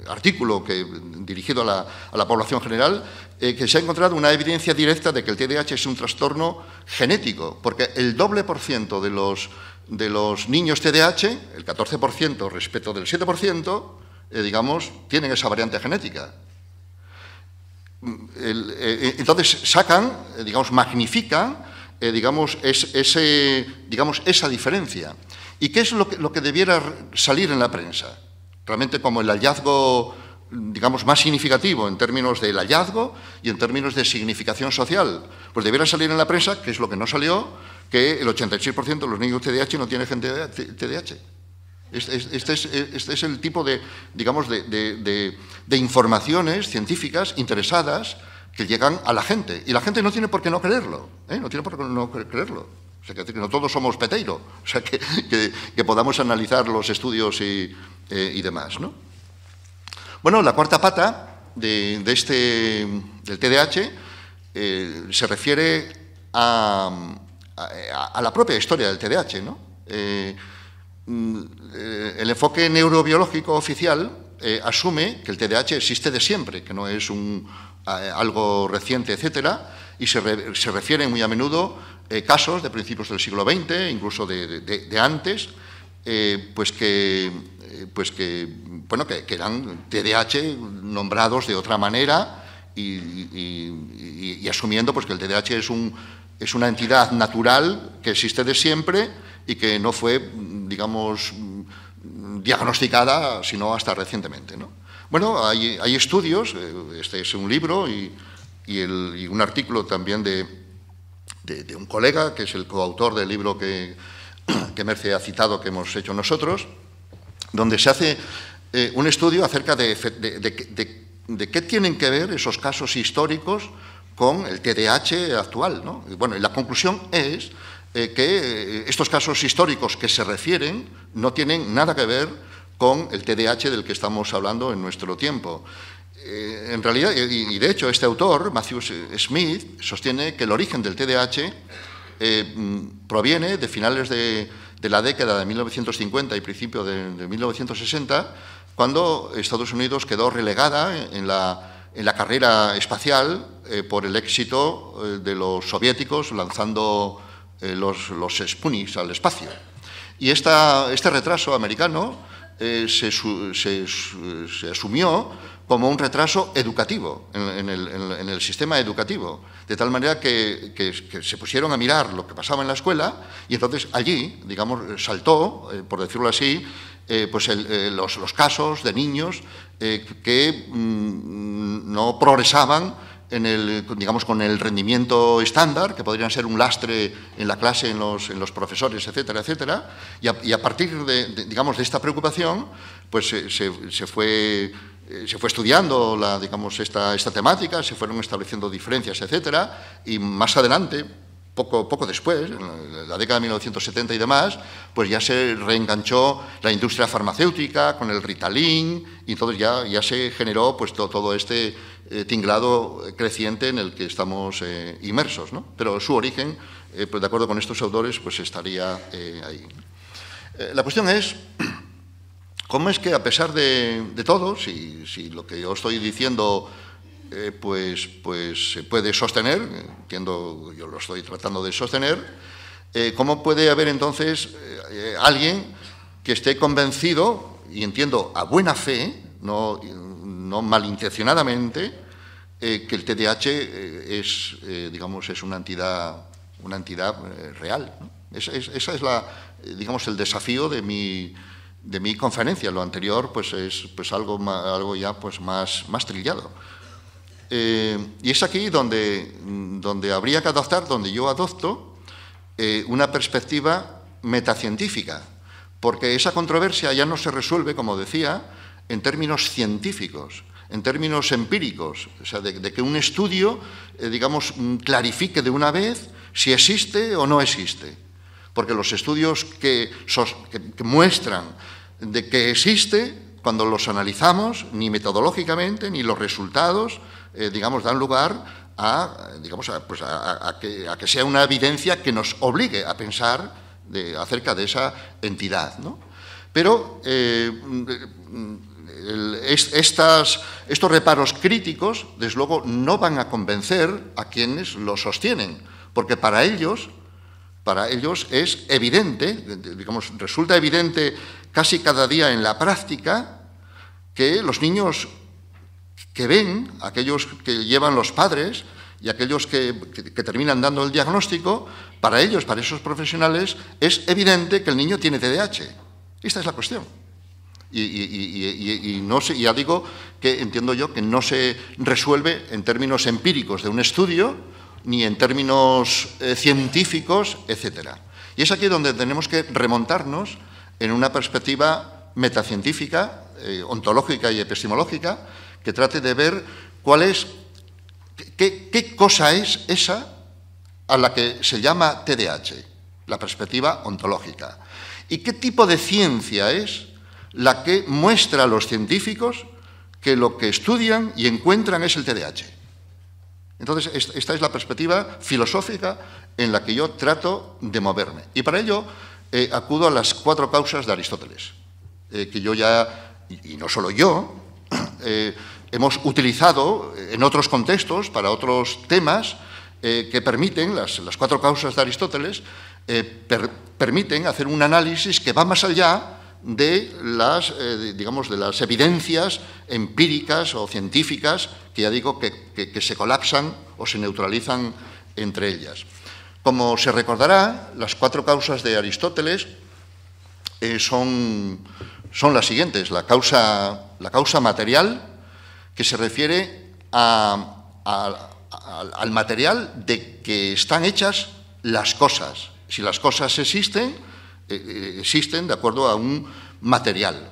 artículo que, dirigido a la, población general, que se ha encontrado una evidencia directa de que el TDAH es un trastorno genético, porque el doble por ciento de los, de los niños TDAH, el 14% respecto del 7%, eh, digamos, tienen esa variante genética. Eh, entonces sacan, eh, digamos, magnifican, digamos, ese, digamos, esa diferencia. ¿Y qué es lo que debiera salir en la prensa? Realmente como el hallazgo, digamos, más significativo en términos del hallazgo y en términos de significación social. Pues debiera salir en la prensa, que es lo que no salió, que el 86% de los niños TDAH no tienen gente TDAH. Este, este, es, el tipo de, digamos, de, informaciones científicas interesadas que llegan a la gente. Y la gente no tiene por qué no creerlo. ¿eh? No tiene por qué no creerlo. O sea, que no todos somos peteiro. O sea, que, podamos analizar los estudios y, eh, demás. ¿no? Bueno, la cuarta pata de, este, del TDAH eh, se refiere a, la propia historia del TDAH. ¿no? Mm, eh, el enfoque neurobiológico oficial asume que el TDAH existe de siempre, que no es un, algo reciente, etcétera, y se, refieren muy a menudo eh, casos de principios del siglo XX, incluso de, antes, pues que, pues que, bueno, que, eran TDAH nombrados de otra manera y, asumiendo pues, que el TDAH es, un, es una entidad natural que existe de siempre y que no fue, digamos, diagnosticada sino hasta recientemente. ¿no? Bueno, hay, estudios, eh, este es un libro y, un artículo también de, un colega, que es el coautor del libro que, que Merce ha citado, que hemos hecho nosotros, donde se hace eh, un estudio acerca de, de, qué tienen que ver esos casos históricos con el TDAH actual. ¿no? bueno, y la conclusión es eh, que eh, estos casos históricos que se refieren no tienen nada que ver con el TDAH del que estamos hablando en nuestro tiempo. Eh, en realidad, y, de hecho, este autor, Matthew Smith, sostiene que el origen del TDAH mm, proviene de finales de, la década de 1950 y principio de, 1960, cuando Estados Unidos quedó relegada en la, en la carrera espacial por el éxito de los soviéticos lanzando eh, los, los al espacio. Y este retraso americano eh, se, asumió como un retraso educativo en, el, sistema educativo, de tal manera que, se pusieron a mirar lo que pasaba en la escuela y entonces allí, digamos, saltó, eh, por decirlo así, pues los, casos de niños que mm, no progresaban en el, digamos, con el rendimiento estándar, que podrían ser un lastre en la clase, en los, en los profesores, etcétera, etcétera. Y a, partir de, digamos, de esta preocupación, pues se, se, fue, eh, se fue estudiando la, digamos, esta, esta temática, se fueron estableciendo diferencias, etcétera, y más adelante, poco, poco después, en la década de 1970 y demás, pues ya se reenganchó la industria farmacéutica con el Ritalin y entonces ya, ya se generó pues todo, este eh, tinglado creciente en el que estamos eh, inmersos. ¿no? Pero su origen, pues de acuerdo con estos autores, pues estaría ahí. la cuestión es, ¿cómo es que a pesar de, todo, si, lo que yo estoy diciendo eh, pues, pues se puede sostener, entiendo, yo lo estoy tratando de sostener, eh, ¿cómo puede haber entonces eh, alguien que esté convencido, y entiendo a buena fe, no, no malintencionadamente, que el TDAH es, digamos, es una entidad, una entidad real. Esa, es, la, digamos, el desafío de mi, de mi conferencia. Lo anterior pues, es pues, algo, algo ya pues, más, más trillado. Eh, y es aquí donde, donde habría que adoptar, donde yo adopto, eh, una perspectiva metacientífica, porque esa controversia ya no se resuelve, como decía, en términos científicos, en términos empíricos, o sea, de, que un estudio, eh, digamos, clarifique de una vez si existe o no existe. Porque los estudios que, que muestran de que existe, cuando los analizamos, ni metodológicamente, ni los resultados, eh, digamos, dan lugar a, digamos, pues a, que, sea una evidencia que nos obligue a pensar acerca de esa entidad. Pero eh, estas, estos reparos críticos, desde luego, no van a convencer a quienes lo sostienen, porque para ellos, para ellos es evidente, digamos, resulta evidente casi cada día en la práctica que los niños que ven, aquellos que llevan los padres y aquellos que, terminan dando el diagnóstico, para ellos, para esos profesionales, es evidente que el niño tiene TDAH. Esta es la cuestión. Y, no ya digo que entiendo yo que no se resuelve en términos empíricos de un estudio, ni en términos eh, científicos, etc. Y es aquí donde tenemos que remontarnos en una perspectiva metacientífica, eh, ontológica y epistemológica, que trate de ver cuál es, qué, cosa es esa a la que se llama TDAH, la perspectiva ontológica, y qué tipo de ciencia es la que muestra a los científicos que lo que estudian y encuentran es el TDAH. Entonces, esta es la perspectiva filosófica en la que yo trato de moverme. Y para ello eh, acudo a las cuatro causas de Aristóteles, eh, que yo ya, y, no solo yo, eh, hemos utilizado en otros contextos, para otros temas, que permiten, las, cuatro causas de Aristóteles, permiten hacer un análisis que va más allá de las, digamos, de las evidencias empíricas o científicas que ya digo que se colapsan o se neutralizan entre ellas. Como se recordará, las cuatro causas de Aristóteles eh, son, son, las siguientes. La causa, la causa material, que se refiere al material de que están hechas las cosas. Si las cosas existen, eh, eh, existen de acuerdo a un material.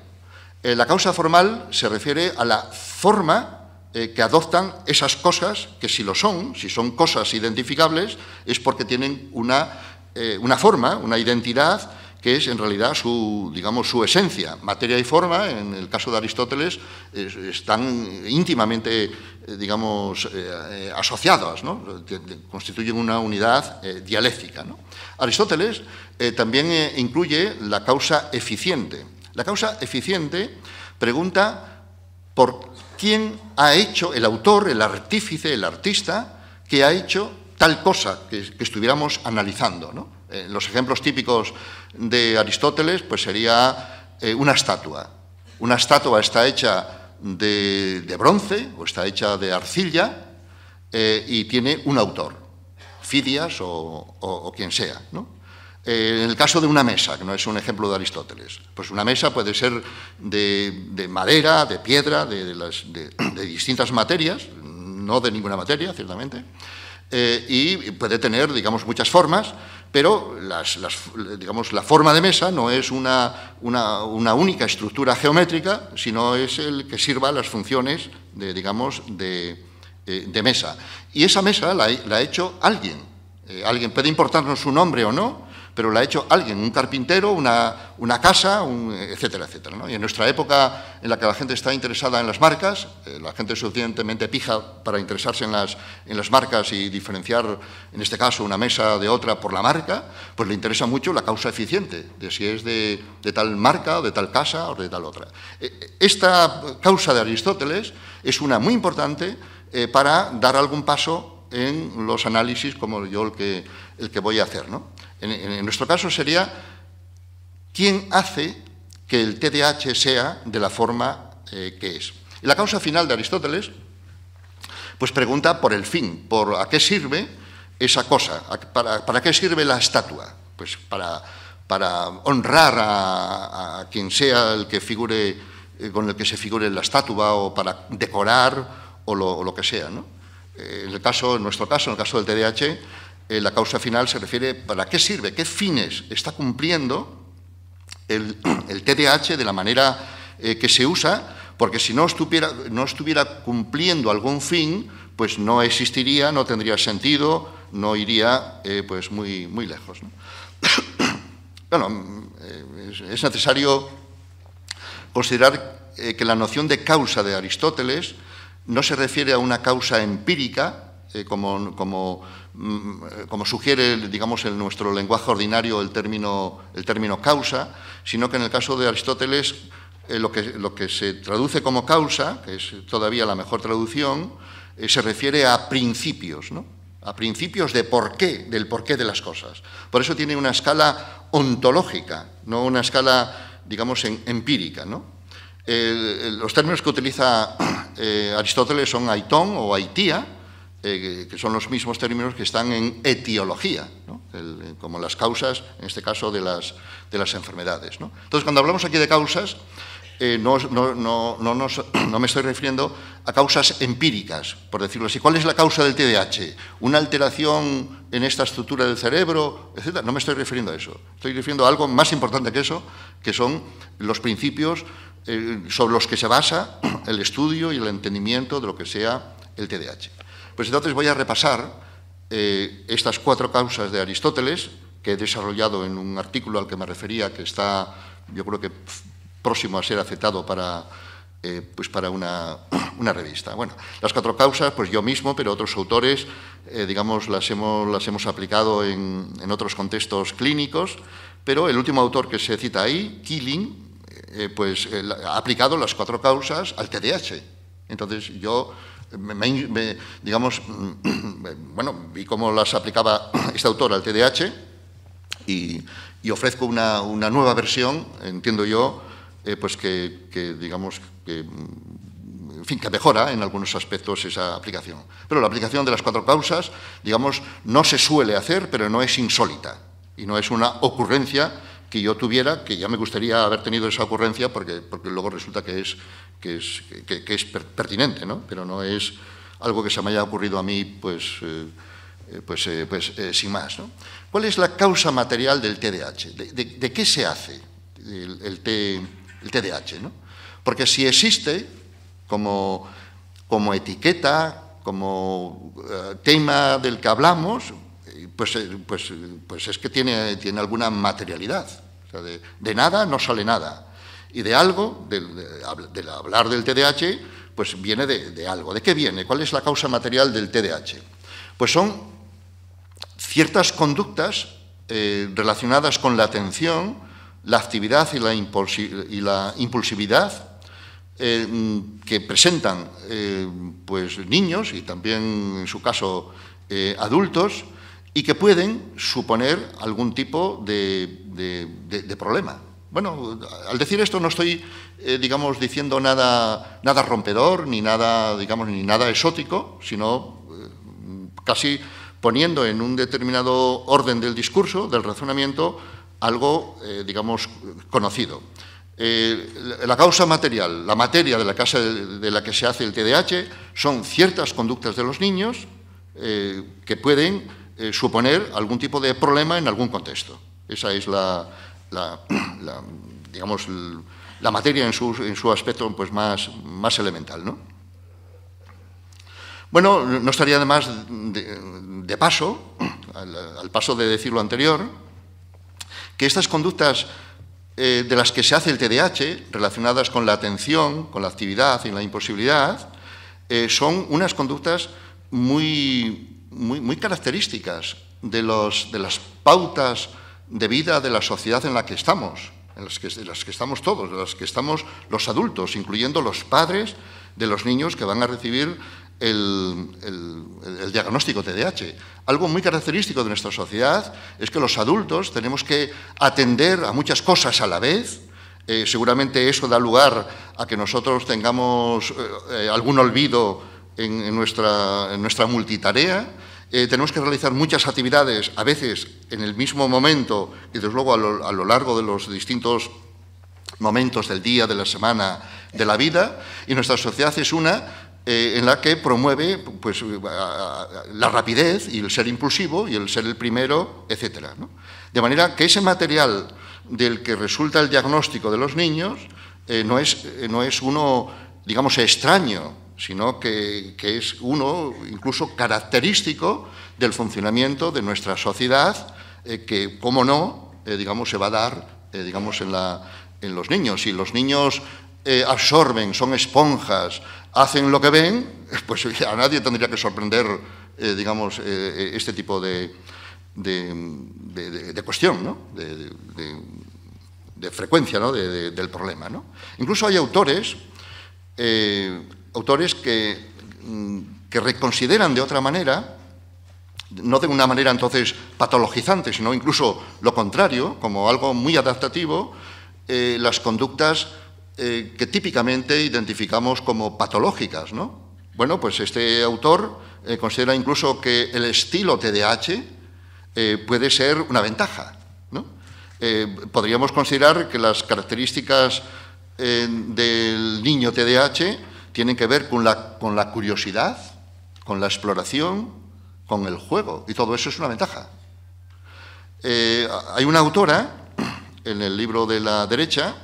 la causa formal se refiere a la forma eh, que adoptan esas cosas, que si lo son, si son cosas identificables, es porque tienen una, eh, una forma, una identidad que es en realidad su, digamos, su esencia. Materia y forma, en el caso de Aristóteles, están íntimamente, eh, digamos, asociadas, ¿no? constituyen una unidad dialéctica. Aristóteles también incluye la causa eficiente. La causa eficiente pregunta por quién ha hecho, el autor, el artífice, el artista, que ha hecho tal cosa que, estuviéramos analizando. Eh, los ejemplos típicos de Aristóteles pues sería eh, una estatua. Una estatua está hecha de, bronce o está hecha de arcilla eh, y tiene un autor, Fidias o, quien sea. en el caso de una mesa, que no es un ejemplo de Aristóteles, pues una mesa puede ser de, madera, de piedra, de, distintas materias, no de ninguna materia, ciertamente, y puede tener, digamos, muchas formas, pero la forma de mesa no es una, única estructura geométrica, sino es el que sirva las funciones de, digamos, de, eh, mesa. Y esa mesa la, ha hecho alguien. alguien puede importarnos su nombre o no, pero la ha hecho alguien, un carpintero, una, una casa, etcétera, etcétera. Y en nuestra época en la que la gente está interesada en las marcas, eh, la gente es suficientemente pija para interesarse en las, en las marcas y diferenciar, en este caso, una mesa de otra por la marca, pues le interesa mucho la causa eficiente, de si es de, de tal marca o de tal casa o de tal otra. Eh, esta causa de Aristóteles es una muy importante eh, para dar algún paso en los análisis como yo el que, el que voy a hacer. ¿no? En, nuestro caso sería quién hace que el TDAH sea de la forma eh, que es. Y la causa final de Aristóteles pues pregunta por el fin, por a qué sirve esa cosa, para, para qué sirve la estatua. Pues para, para honrar a, quien sea el que figure, eh, con el que se figure la estatua o para decorar o lo, que sea. Eh, en, el caso, nuestro caso, en el caso del TDAH, eh, la causa final se refiere para qué sirve, qué fines está cumpliendo el, el de la manera que se usa porque si no estuviera, cumpliendo algún fin, pues no existiría, no tendría sentido, no iría eh, pues muy, muy lejos. bueno, eh, es necesario considerar eh, que la noción de causa de Aristóteles no se refiere a una causa empírica, como, como, mm, como, sugiere digamos, en nuestro lenguaje ordinario el término, el término causa, sino que en el caso de Aristóteles eh, lo, que, lo, que, se traduce como causa, que es todavía la mejor traducción, eh, se refiere a principios, ¿no? a principios de por qué, del porqué de las cosas. Por eso tiene una escala ontológica, no una escala, digamos, empírica. ¿no? los términos que utiliza eh, Aristóteles son aitón o aitía, que son los mismos términos que están en etiología, como las causas, en este caso, de las, de las enfermedades. Entonces, cuando hablamos aquí de causas, eh, no, me estoy refiriendo a causas empíricas, por decirlo así. ¿Cuál es la causa del TDAH? ¿Una alteración en esta estructura del cerebro, etcétera? No me estoy refiriendo a eso. Estoy refiriendo a algo más importante que eso, que son los principios eh, sobre los que se basa el estudio y el entendimiento de lo que sea el TDAH. Pues entonces voy a repasar eh, estas cuatro causas de Aristóteles, que he desarrollado en un artículo al que me refería, que está, yo creo que próximo a ser aceptado para, eh, pues para una, revista. Bueno, las cuatro causas, pues yo mismo, pero otros autores, eh, digamos, las hemos, las hemos aplicado en, otros contextos clínicos, pero el último autor que se cita ahí, Killing, eh, pues ha aplicado las cuatro causas al TDAH. Entonces yo, digamos, bueno, vi cómo las aplicaba este autor al TDAH y, ofrezco una, una nueva versión, entiendo yo, eh, pues que, digamos, que, en fin, que mejora en algunos aspectos esa aplicación. Pero la aplicación de las cuatro causas, digamos, no se suele hacer, pero no es insólita y no es una ocurrencia que yo tuviera, que ya me gustaría haber tenido esa ocurrencia porque, porque luego resulta que es, que es, que, es pertinente, ¿no? pero no es algo que se me haya ocurrido a mí pues, eh, eh, pues, pues sin más. ¿no? ¿Cuál es la causa material del TDAH? ¿De, qué se hace el, el, el TDAH. ¿no? Porque si existe como, como etiqueta, como eh, tema del que hablamos, eh, pues, eh, pues, pues, es que tiene, tiene alguna materialidad. de, nada no sale nada. Y de algo, del, hablar del TDAH, pues viene de, algo. ¿De qué viene? ¿Cuál es la causa material del TDAH? Pues son ciertas conductas relacionadas con la atención, la actividad y la, impulsividad eh, que presentan eh, pues, niños y también, en su caso, eh, adultos, y que pueden suponer algún tipo de, problema. Bueno, al decir esto no estoy, digamos, diciendo nada, nada rompedor ni nada, digamos, ni nada exótico, sino casi poniendo en un determinado orden del discurso, del razonamiento, algo, eh, digamos, conocido. Eh, la causa material, la materia de la, casa de, la que se hace el TDAH, son ciertas conductas de los niños eh, que pueden suponer algún tipo de problema en algún contexto. Esa es la, digamos, la materia en su, en su aspecto pues, más, más elemental. ¿no? Bueno, no estaría además de, de paso, al paso de decir lo anterior, que estas conductas eh, de las que se hace el TDAH, relacionadas con la atención, con la actividad y la imposibilidad, eh, son unas conductas muy, muy, características de, los, de, las pautas de vida de la sociedad en la que estamos, en las que, las que estamos todos, en las que estamos los adultos, incluyendo los padres de los niños que van a recibir el, diagnóstico TDAH. Algo muy característico de nuestra sociedad es que los adultos tenemos que atender a muchas cosas a la vez. Eh, seguramente eso da lugar a que nosotros tengamos eh, algún olvido en, nuestra, nuestra, multitarea. Eh, tenemos que realizar muchas actividades, a veces en el mismo momento y desde luego a lo largo de los distintos momentos del día, de la semana, de la vida, y nuestra sociedad es una eh, en la que promueve pues, la rapidez y el ser impulsivo y el ser el primero, etc. De manera que ese material del que resulta el diagnóstico de los niños eh, no, es, eh, no, es, uno, digamos, extraño, sino que, que, es uno incluso característico del funcionamiento de nuestra sociedad, que, como no, digamos, se va a dar digamos, en, la, en los niños. Si los niños absorben, son esponjas, hacen lo que ven, pues a nadie tendría que sorprender, eh, digamos, eh, eh, este tipo de, de, cuestión, ¿no? de, frecuencia ¿no? del problema. ¿no? Incluso hay autores, autores que, mm, que reconsideran de otra manera, no de una manera entonces patologizante, sino incluso lo contrario, como algo muy adaptativo, las conductas eh, que típicamente identificamos como patológicas. ¿no? Bueno, pues este autor eh, considera incluso que el estilo TDAH eh, puede ser una ventaja. podríamos considerar que las características del niño TDAH tienen que ver con la, curiosidad, con la exploración, con el juego, y todo eso es una ventaja. hay una autora en el libro de la derecha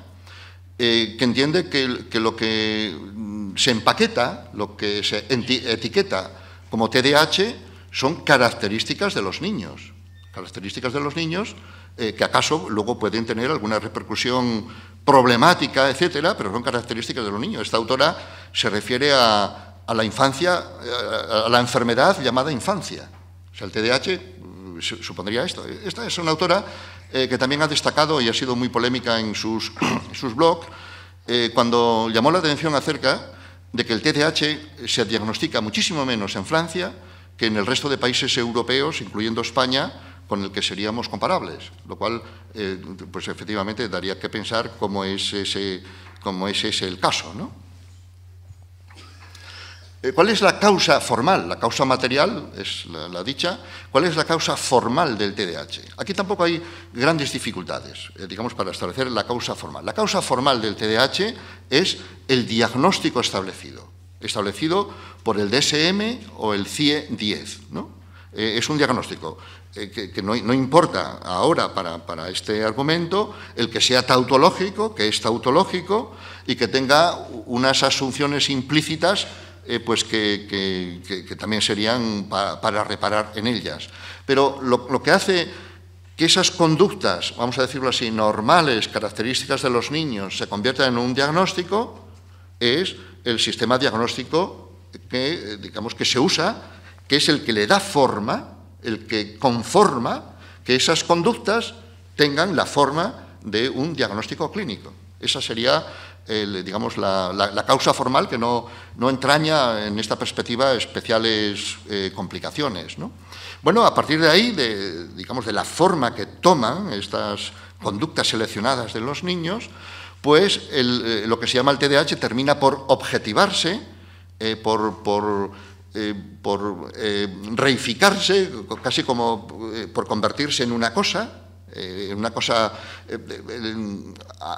eh, que entiende que, lo que mm, se empaqueta, lo que se etiqueta como TDAH son características de los niños, características de los niños eh, que acaso luego pueden tener alguna repercusión problemática, etcétera, pero son características de los niños. Esta autora se refiere a, la infancia, eh, a la enfermedad llamada infancia. O sea, el TDAH mm, supondría esto. Esta es una autora eh, que también ha destacado y ha sido muy polémica en sus, blogs, cuando llamó la atención acerca de que el TDAH se diagnostica muchísimo menos en Francia que en el resto de países europeos, incluyendo España, con el que seríamos comparables, lo cual, eh, pues efectivamente, daría que pensar cómo es ese, cómo es ese el caso, ¿no? Eh, ¿Cuál es la causa formal? La causa material es la, dicha. ¿Cuál es la causa formal del TDAH? Aquí tampoco hay grandes dificultades, eh, digamos, para establecer la causa formal. La causa formal del TDAH es el diagnóstico establecido, establecido por el DSM o el CIE-10. ¿no? Eh, es un diagnóstico que, no, importa ahora para, este argumento el que sea tautológico, que es tautológico y que tenga unas asunciones implícitas eh, pues que, también serían para reparar en ellas. Pero lo, que hace que esas conductas, vamos a decirlo así, normales, características de los niños, se conviertan en un diagnóstico, es el sistema diagnóstico que, digamos, que se usa, que es el que le da forma, el que conforma que esas conductas tengan la forma de un diagnóstico clínico. Esa sería digamos, la, causa formal que no, entraña en esta perspectiva especiales eh, complicaciones. Bueno, a partir de ahí, de, digamos, de la forma que toman estas conductas seleccionadas de los niños, pues eh, lo que se llama el TDAH termina por objetivarse, eh, por, por reificarse, casi como por convertirse en una cosa, en una cosa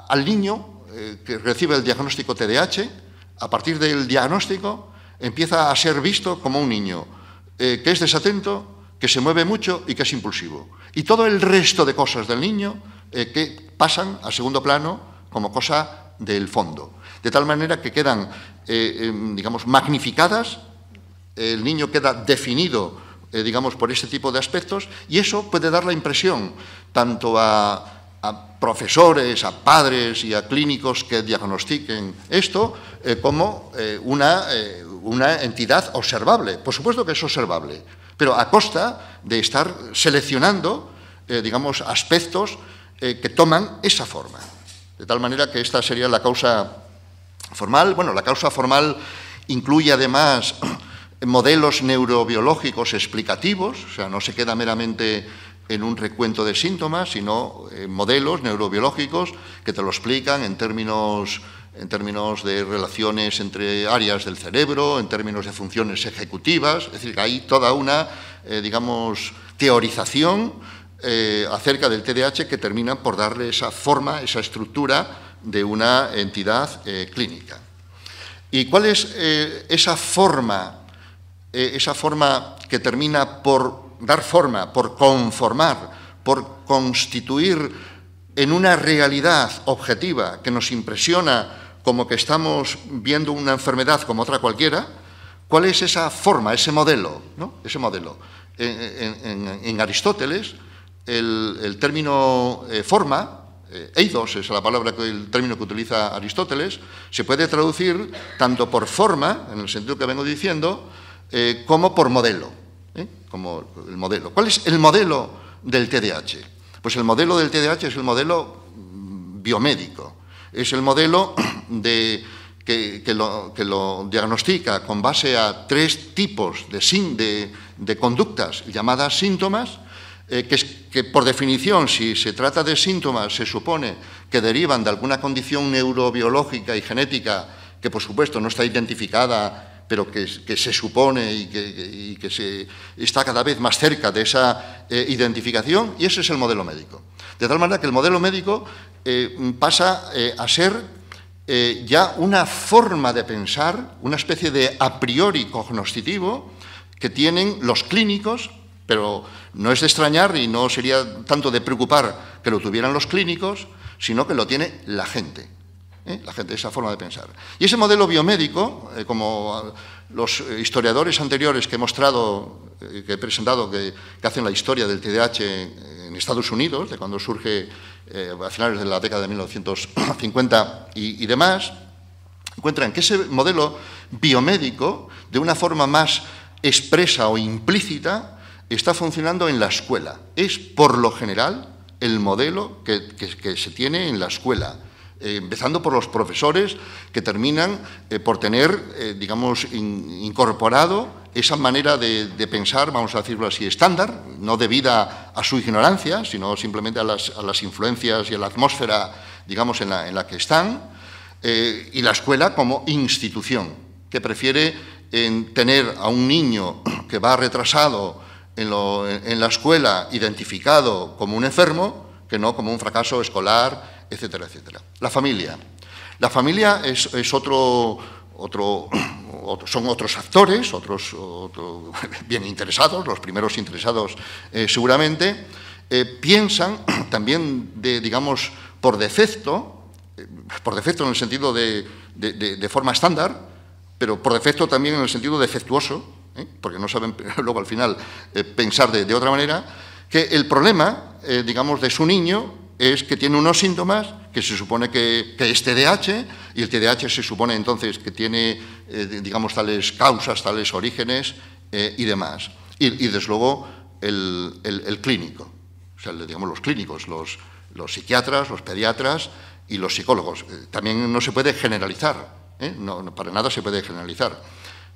al niño eh, que recibe el diagnóstico TDAH, a partir del diagnóstico empieza a ser visto como un niño eh, que es desatento, que se mueve mucho y que es impulsivo. Y todo el resto de cosas del niño eh, que pasan a segundo plano como cosa del fondo. De tal manera que quedan, em, digamos, magnificadas, el niño queda definido, digamos, por este tipo de aspectos, y eso puede dar la impresión tanto a profesores, a padres y a clínicos que diagnostiquen esto eh, como eh, una, eh, una entidad observable. Por supuesto que es observable, pero a costa de estar seleccionando, digamos, aspectos que toman esa forma. De tal manera que esta sería la causa formal. Bueno, la causa formal incluye además modelos neurobiológicos explicativos, o sea, no se queda meramente en un recuento de síntomas, sino en modelos neurobiológicos que te lo explican en términos, en términos de relaciones entre áreas del cerebro, en términos de funciones ejecutivas, es decir, que hay toda una, eh, digamos, teorización eh, acerca del TDAH que termina por darle esa forma, esa estructura de una entidad eh, clínica. ¿Y cuál es esa forma, esa forma que termina por dar forma, por conformar, por constituir en una realidad objetiva que nos impresiona como que estamos viendo una enfermedad como otra cualquiera, ¿cuál es esa forma, ese modelo? ¿no? Ese modelo. En, Aristóteles, el, término eh, forma, eh, eidos es la palabra, el término que utiliza Aristóteles, se puede traducir tanto por forma, en el sentido que vengo diciendo, eh, como por modelo como el modelo. ¿Cuál es el modelo del TDAH? Pues el modelo del TDAH es el modelo mm, biomédico, es el modelo de, que, lo, diagnostica con base a tres tipos de, de, conductas llamadas síntomas, eh, que, que por definición, si se trata de síntomas, se supone que derivan de alguna condición neurobiológica y genética que, por supuesto, no está identificada pero que, se supone y que, se está cada vez más cerca de esa eh, identificación, y ese es el modelo médico. De tal manera que el modelo médico eh, pasa eh, a ser ya una forma de pensar, una especie de a priori cognoscitivo que tienen los clínicos, pero no es de extrañar y no sería tanto de preocupar que lo tuvieran los clínicos, sino que lo tiene la gente. ¿Eh? la gente, esa forma de pensar. Y ese modelo biomédico, eh, como los historiadores anteriores que he mostrado, eh, que he presentado, que, hacen la historia del TDAH en Estados Unidos, de cuando surge a finales de la década de 1950 y, y demás, encuentran que ese modelo biomédico, de una forma más expresa o implícita, está funcionando en la escuela. Es, por lo general, el modelo que se tiene en la escuela eh, empezando por los profesores que terminan eh, por tener, eh, digamos, incorporado esa manera de, pensar, vamos a decirlo así, estándar, no debida a su ignorancia, sino simplemente a las, influencias y a la atmósfera, digamos, en la, que están, y la escuela como institución, que prefiere tener a un niño que va retrasado en la escuela identificado como un enfermo, que no como un fracaso escolar etcétera, etcétera. La familia. La familia es, otro, otro, son otros actores, otros bien interesados, los primeros interesados eh, seguramente, eh, piensan también, de, digamos, por defecto, eh, por defecto en el sentido de, de, forma estándar, pero por defecto también en el sentido defectuoso, porque no saben luego al final pensar de, otra manera, que el problema, digamos, de su niño es que tiene unos síntomas que se supone que, es TDAH y el TDAH se supone entonces que tiene, eh, digamos, tales causas, tales orígenes eh, y demás. Y, desde luego el, clínico, o sea, digamos, los clínicos, los, los psiquiatras, los pediatras y los psicólogos. Eh, también no se puede generalizar, no, para nada se puede generalizar.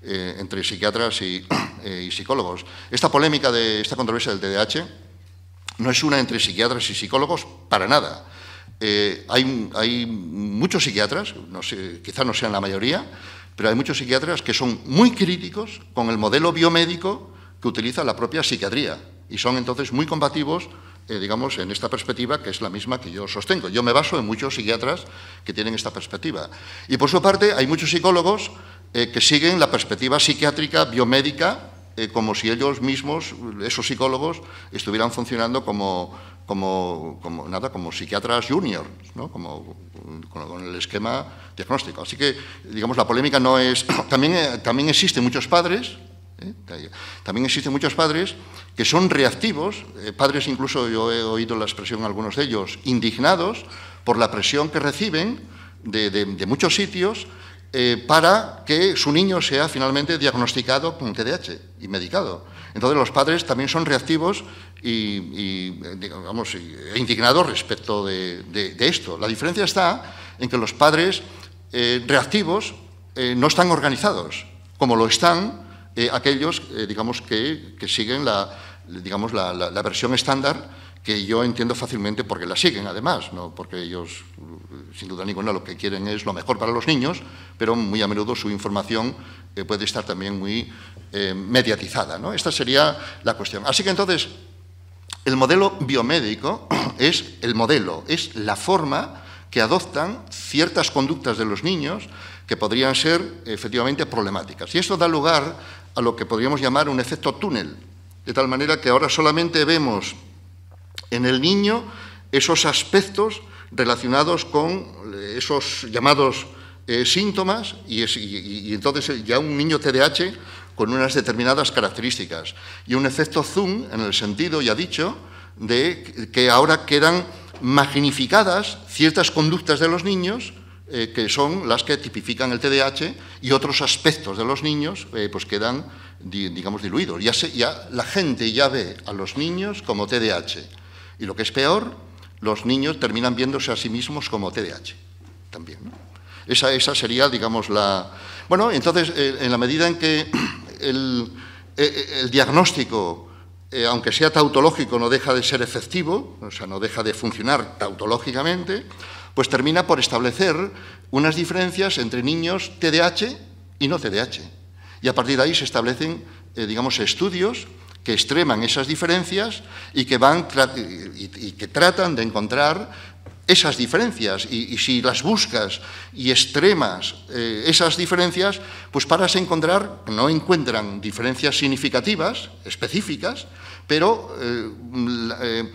entre psiquiatras y, y, psicólogos. Esta polémica de esta controversia del TDAH no es una entre psiquiatras y psicólogos para nada. Eh, hay, muchos psiquiatras, no sé, quizá no sean la mayoría, pero hay muchos psiquiatras que son muy críticos con el modelo biomédico que utiliza la propia psiquiatría y son entonces muy combativos, eh, digamos, en esta perspectiva que es la misma que yo sostengo. Yo me baso en muchos psiquiatras que tienen esta perspectiva. Y por su parte hay muchos psicólogos eh, que siguen la perspectiva psiquiátrica biomédica eh, como si ellos mismos, esos psicólogos, estuvieran funcionando como, como, nada, como psiquiatras junior, ¿no? como, con, el esquema diagnóstico. Así que, digamos, la polémica no es... También, eh, también existen muchos padres, ¿eh? también existen muchos padres que son reactivos, padres incluso, yo he oído la expresión algunos de ellos, indignados por la presión que reciben de, de muchos sitios eh, para que su niño sea finalmente diagnosticado con TDAH y medicado. Entonces los padres también son reactivos y, digamos, e indignados respecto de, esto. La diferencia está en que los padres eh, reactivos eh, no están organizados, como lo están aquellos, digamos, que, siguen la, digamos, la versión estándar que yo entiendo fácilmente porque la siguen, además, ¿no? porque ellos, sin duda ninguna, lo que quieren es lo mejor para los niños, pero muy a menudo su información eh, puede estar también muy eh, mediatizada. ¿no? Esta sería la cuestión. Así que entonces, el modelo biomédico es el modelo, es la forma que adoptan ciertas conductas de los niños que podrían ser efectivamente problemáticas. Y esto da lugar a lo que podríamos llamar un efecto túnel, de tal manera que ahora solamente vemos en el niño esos aspectos relacionados con esos llamados eh, síntomas y, entonces ya un niño TDAH con unas determinadas características y un efecto zoom en el sentido ya dicho de que ahora quedan magnificadas ciertas conductas de los niños eh, que son las que tipifican el TDAH y otros aspectos de los niños eh, pues quedan digamos diluidos. Ya, ya la gente ya ve a los niños como TDAH y lo que es peor, los niños terminan viéndose a sí mismos como TDAH también. Esa, esa, sería, digamos, la... Bueno, entonces, eh, en la medida en que el, eh, diagnóstico, eh, aunque sea tautológico, no deja de ser efectivo, o sea, no deja de funcionar tautológicamente, pues termina por establecer unas diferencias entre niños TDAH y no TDAH. Y a partir de ahí se establecen, digamos, estudios que extreman esas diferencias y que, van y, que tratan de encontrar esas diferencias. Y, si las buscas y extremas eh, esas diferencias, pues paras a encontrar, no encuentran diferencias significativas, específicas, pero eh, eh,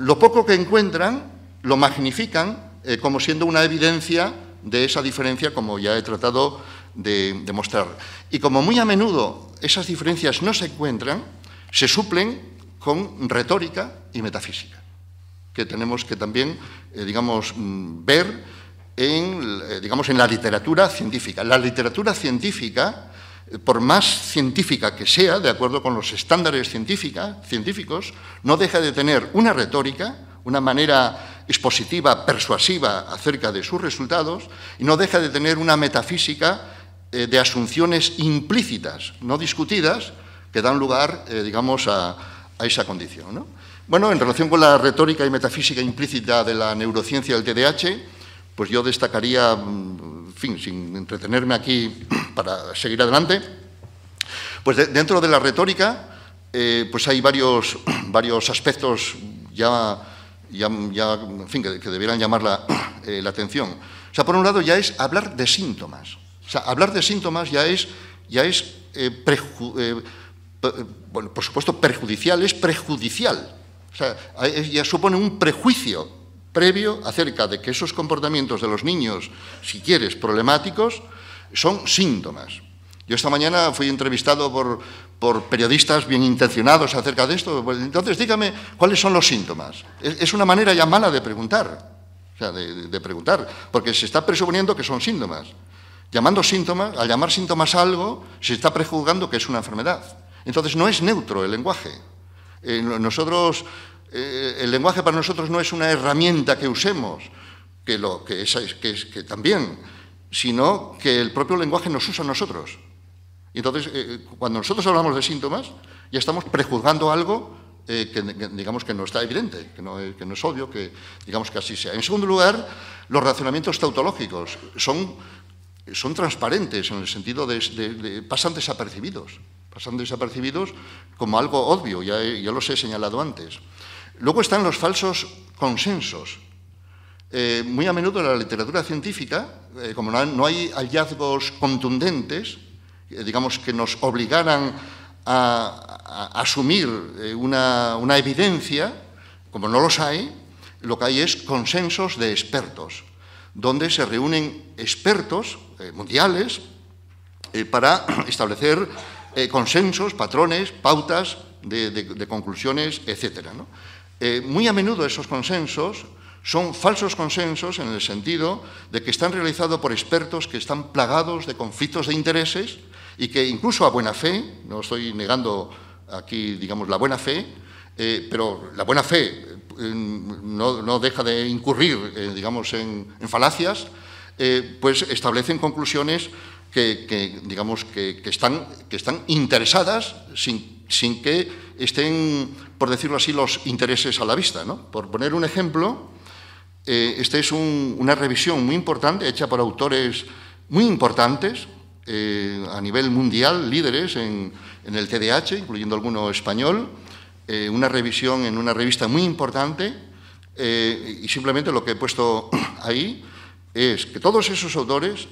lo poco que encuentran lo magnifican como siendo una evidencia de esa diferencia, como ya he tratado de demostrar. Y como muy a menudo esas diferencias no se encuentran, se suplen con retórica y metafísica, que tenemos que también, eh, digamos, mm, ver en, eh, digamos, en la literatura científica. La literatura científica, eh, por más científica que sea, de acuerdo con los estándares científicos, no deja de tener una retórica, una manera expositiva, persuasiva acerca de sus resultados, y no deja de tener una metafísica eh, de asunciones implícitas, no discutidas, que dan lugar, eh, digamos, a, esa condición. Bueno, en relación con la retórica y metafísica implícita de la neurociencia del TDAH, pues yo destacaría, mm, sin entretenerme aquí para seguir adelante, pues dentro de la retórica, eh, pues hay varios, varios aspectos ya, ya, fin, que, debieran llamar la, la atención. O sea, por un lado ya es hablar de síntomas. O sea, hablar de síntomas ya es, ya es eh, eh, bueno, por supuesto, perjudicial, es prejudicial. O sea, ya supone un prejuicio previo acerca de que esos comportamientos de los niños, si quieres, problemáticos, son síntomas. Yo esta mañana fui entrevistado por, por periodistas bien intencionados acerca de esto. Pues, entonces, dígame, ¿cuáles son los síntomas? Es una manera ya mala de preguntar, o sea, de preguntar, porque se está presuponiendo que son síntomas. Llamando síntomas, al llamar síntomas algo, se está prejuzgando que es una enfermedad. Entonces no es neutro el lenguaje. Eh, nosotros, eh, el lenguaje para nosotros no es una herramienta que usemos, que, lo, que, es, que, también, sino que el propio lenguaje nos usa a nosotros. Entonces, eh, cuando nosotros hablamos de síntomas, ya estamos prejuzgando algo que, digamos que no está evidente, que no, que no, es obvio, que digamos que así sea. En segundo lugar, los razonamientos tautológicos son son transparentes en el sentido de, pasan desapercibidos, pasan desapercibidos como algo obvio, ya, los he señalado antes. Luego están los falsos consensos. Eh, muy a menudo en la literatura científica, eh, como no hay hallazgos contundentes, eh, digamos que nos obligaran a, asumir una, una evidencia, como no los hay, lo que hay es consensos de expertos donde se reúnen expertos eh, mundiales eh, para establecer eh, consensos, patrones, pautas de, conclusiones, etc. muy a menudo esos consensos son falsos consensos en el sentido de que están realizados por expertos que están plagados de conflictos de intereses y que incluso a buena fe, no estoy negando aquí, digamos, la buena fe, pero la buena fe no, deja de incurrir, eh, digamos, en, falacias, eh, pues establecen conclusiones que, digamos, que, están, interesadas sin, que estén, por decirlo así, los intereses a la vista. Por poner un ejemplo, eh, esta es una revisión muy importante hecha por autores muy importantes eh, a nivel mundial, líderes en, el TDAH, incluyendo alguno español, eh, una revisión en una revista muy importante y simplemente lo que he puesto ahí es que todos esos autores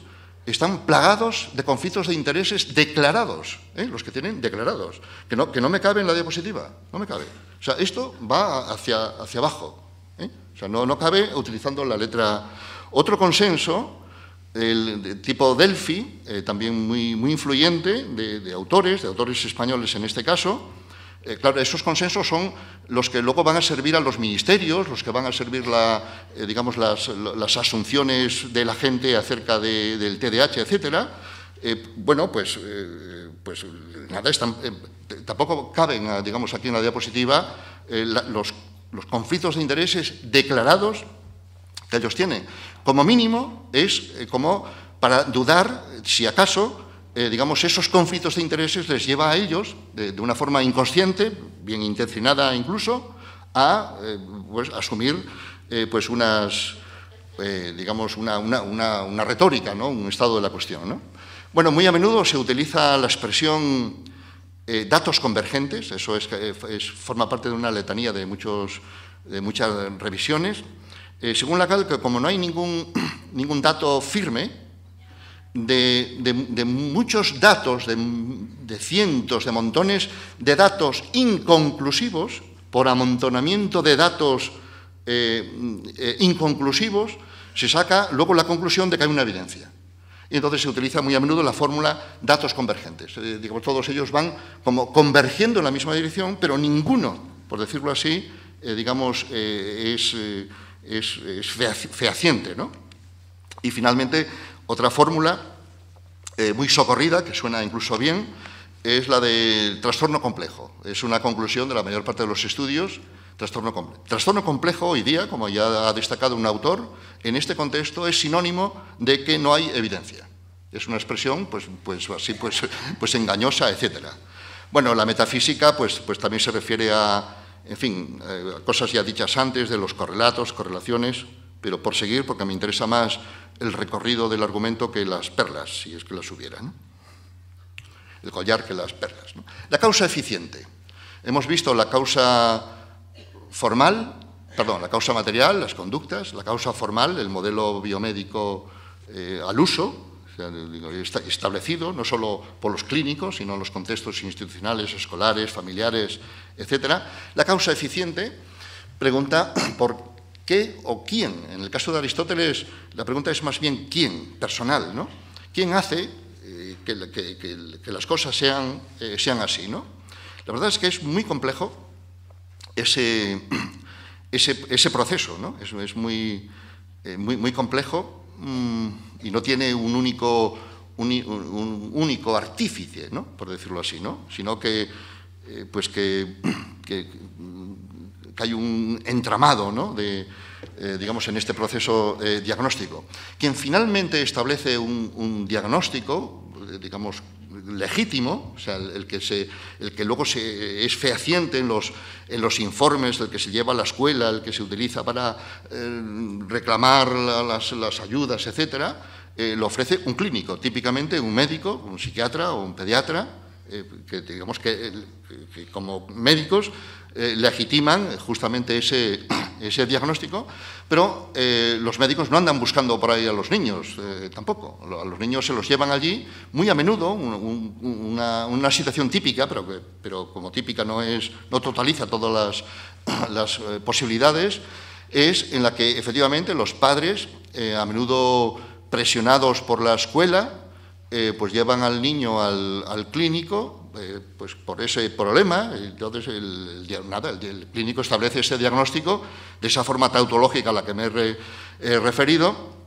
están plagados de conflictos de intereses declarados, ¿eh? los que tienen declarados, que no, que no me cabe en la diapositiva, no me cabe. O sea, esto va hacia, hacia abajo, ¿eh? o sea, no, no cabe utilizando la letra. Otro consenso, el tipo Delphi, eh, también muy, muy influyente, de autores, de autores españoles en este caso, eh, claro, esos consensos son los que luego van a servir a los ministerios, los que van a servir eh, digamos, las, asunciones de la gente acerca del TDAH, etcétera. Eh, bueno, pues, pues nada, tampoco caben, digamos, aquí en la diapositiva los conflictos de intereses declarados que ellos tienen. Como mínimo es como para dudar si acaso eh, digamos, esos conflictos de intereses les lleva a ellos, de, una forma inconsciente, bien intencionada incluso, a eh, pues, asumir eh, pues unas, digamos, una, una, retórica, ¿no? un estado de la cuestión. ¿no? Bueno, muy a menudo se utiliza la expresión datos convergentes, eso es, forma parte de una letanía de, muchos, de muchas revisiones, según la cual, como no hay ningún, ningún dato firme, de, muchos datos, de, cientos, de montones de datos inconclusivos, por amontonamiento de datos eh, eh, inconclusivos, se saca luego la conclusión de que hay una evidencia. Y entonces se utiliza muy a menudo la fórmula datos convergentes. Eh, todos ellos van como convergiendo en la misma dirección, pero ninguno, por decirlo así, digamos, es, es, fehaciente. ¿no? Y finalmente, otra fórmula eh, muy socorrida, que suena incluso bien, es la del trastorno complejo. Es una conclusión de la mayor parte de los estudios. Trastorno, complejo. hoy día, como ya ha destacado un autor, en este contexto es sinónimo de que no hay evidencia. Es una expresión, pues, pues así, pues, pues engañosa, etcétera. Bueno, la metafísica, pues, pues también se refiere a, en fin, eh, cosas ya dichas antes de los correlatos, correlaciones, pero por seguir, porque me interesa más el recorrido del argumento que las perlas, si es que las hubiera. El collar que las perlas. La causa eficiente. Hemos visto la causa formal, perdón, la causa material, las conductas, la causa formal, el modelo biomédico eh, al uso, establecido no solo por los clínicos, sino en los contextos institucionales, escolares, familiares, etc. La causa eficiente pregunta por qué o quién. En el caso de Aristóteles, la pregunta es más bien quién, personal, ¿no? ¿Quién hace eh, que, las cosas sean, eh, sean así, ¿no? La verdad es que es muy complejo ese, ese, proceso, ¿no? Es, eh, muy, muy, complejo mm, y no tiene un único, un, único artífice, ¿no? Por decirlo así, ¿no? Sino que, pues que que hay un entramado ¿no? de, eh, digamos, en este proceso eh, diagnóstico. Quien finalmente establece un, diagnóstico, eh, digamos, legítimo, o sea, el, que, se, el que luego se, es fehaciente en los, en los informes, el que se lleva a la escuela, el que se utiliza para reclamar las, ayudas, etcétera, lo ofrece un clínico, típicamente un médico, un psiquiatra o un pediatra, que digamos que como médicos eh, legitiman justamente ese, ese diagnóstico, pero eh, los médicos no andan buscando por ahí a los niños eh, tampoco. A los niños se los llevan allí muy a menudo, una, una, situación típica, pero, pero como típica no, es, no totaliza todas las, las posibilidades, es en la que efectivamente los padres, a menudo presionados por la escuela, pues llevan al niño al, al clínico eh, pues por ese problema, entonces el, nada, el, clínico establece ese diagnóstico de esa forma tautológica a la que me he referido,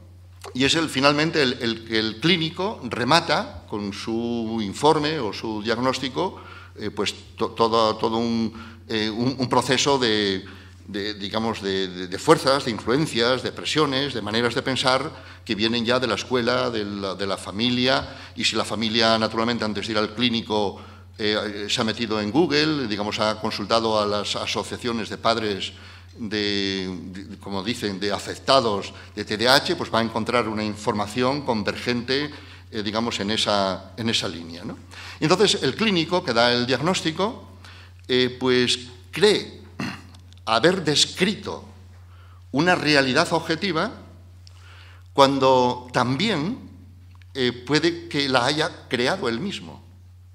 y es el, finalmente el, el clínico remata con su informe o su diagnóstico eh, pues todo, todo un, eh, un, proceso de, digamos, de, fuerzas, de influencias, de presiones, de maneras de pensar que vienen ya de la escuela, de la, familia, y si la familia, naturalmente, antes de ir al clínico, eh, se ha metido en Google, digamos, ha consultado a las asociaciones de padres de, como dicen, de afectados de TDAH, pues va a encontrar una información convergente, eh, digamos, en esa, en esa línea. Entonces, el clínico que da el diagnóstico, eh, pues cree haber descrito una realidad objetiva cuando también eh, puede que la haya creado él mismo,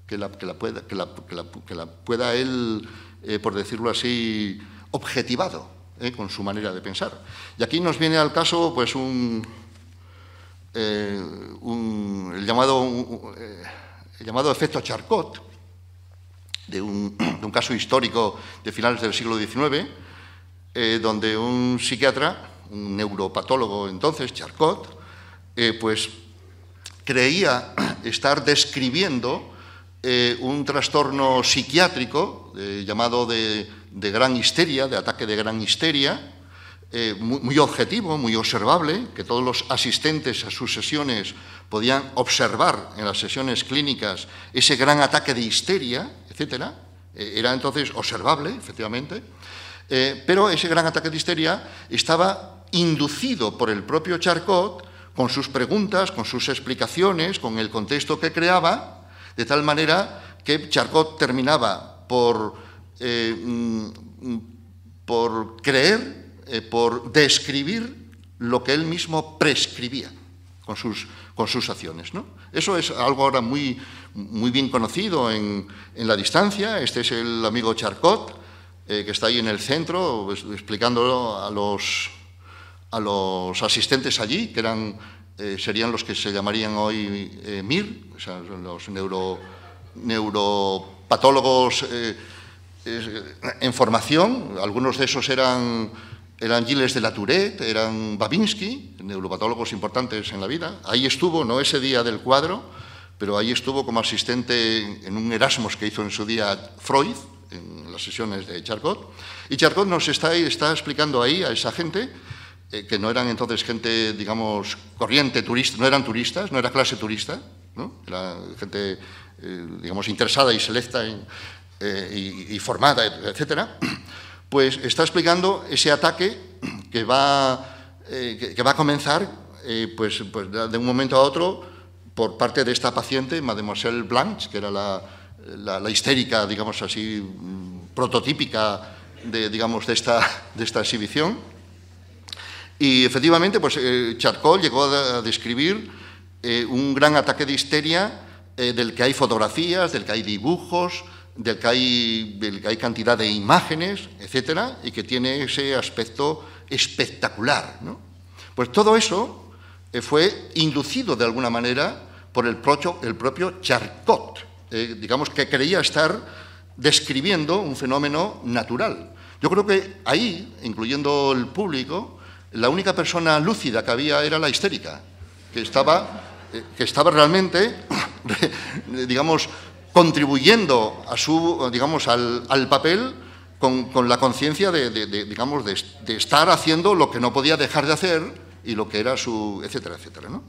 que la, pueda, que la, pueda, él, eh, por decirlo así, objetivado eh, con su manera de pensar. Y aquí nos viene al caso pues un, el, llamado, el llamado efecto Charcot, de un, caso histórico de finales del siglo XIX, eh, donde un psiquiatra, un neuropatólogo entonces, Charcot, eh, pues creía estar describiendo eh, un trastorno psiquiátrico llamado de, gran histeria, de ataque de gran histeria, muy, objetivo, muy observable, que todos los asistentes a sus sesiones podían observar en las sesiones clínicas ese gran ataque de histeria, etc. era entonces observable, efectivamente. Eh, pero ese gran ataque de histeria estaba inducido por el propio Charcot con sus preguntas, con sus explicaciones, con el contexto que creaba, de tal manera que Charcot terminaba por, eh, mm, por creer, eh, por describir lo que él mismo prescribía con sus, con sus acciones. ¿no? Eso es algo ahora muy, muy bien conocido en, en, la distancia. Este es el amigo Charcot, eh, que está ahí en el centro, pues, explicándolo a los, a los asistentes allí, que eran, eh, serían los que se llamarían hoy eh, MIR, o sea, los neuro, neuropatólogos en formación. Algunos de esos eran, eran Gilles de la Tourette, eran Babinski, neuropatólogos importantes en la vida. Ahí estuvo, no ese día del cuadro, pero ahí estuvo como asistente en un Erasmus que hizo en su día Freud, en las sesiones de Charcot. Y Charcot nos está explicando ahí a esa gente, eh, que no eran entonces gente, digamos, corriente, turista, no eran turistas, no era clase turista, ¿no? era gente, eh, digamos, interesada y selecta eh, y, formada, etcétera, pues está explicando ese ataque que va, que, va a comenzar pues, pues, de un momento a otro por parte de esta paciente, Mademoiselle Blanche, que era la, la, histérica, digamos así, prototípica de, digamos, de, esta, de esta exhibición. Y efectivamente, pues eh, Charcot llegó a, describir eh, un gran ataque de histeria eh, del que hay fotografías, del que hay dibujos, del que hay, del que hay cantidad de imágenes, etcétera, y que tiene ese aspecto espectacular. ¿no? Pues todo eso fue inducido de alguna manera por el propio, el propio Charcot. Digamos que creía estar describiendo un fenómeno natural. Yo creo que ahí, incluyendo el público, la única persona lúcida que había era la histérica, que estaba, eh, que estaba realmente, digamos, contribuyendo a su, digamos, al, papel con, la conciencia de, digamos, de, estar haciendo lo que no podía dejar de hacer y lo que era su, etcétera, etcétera. ¿no?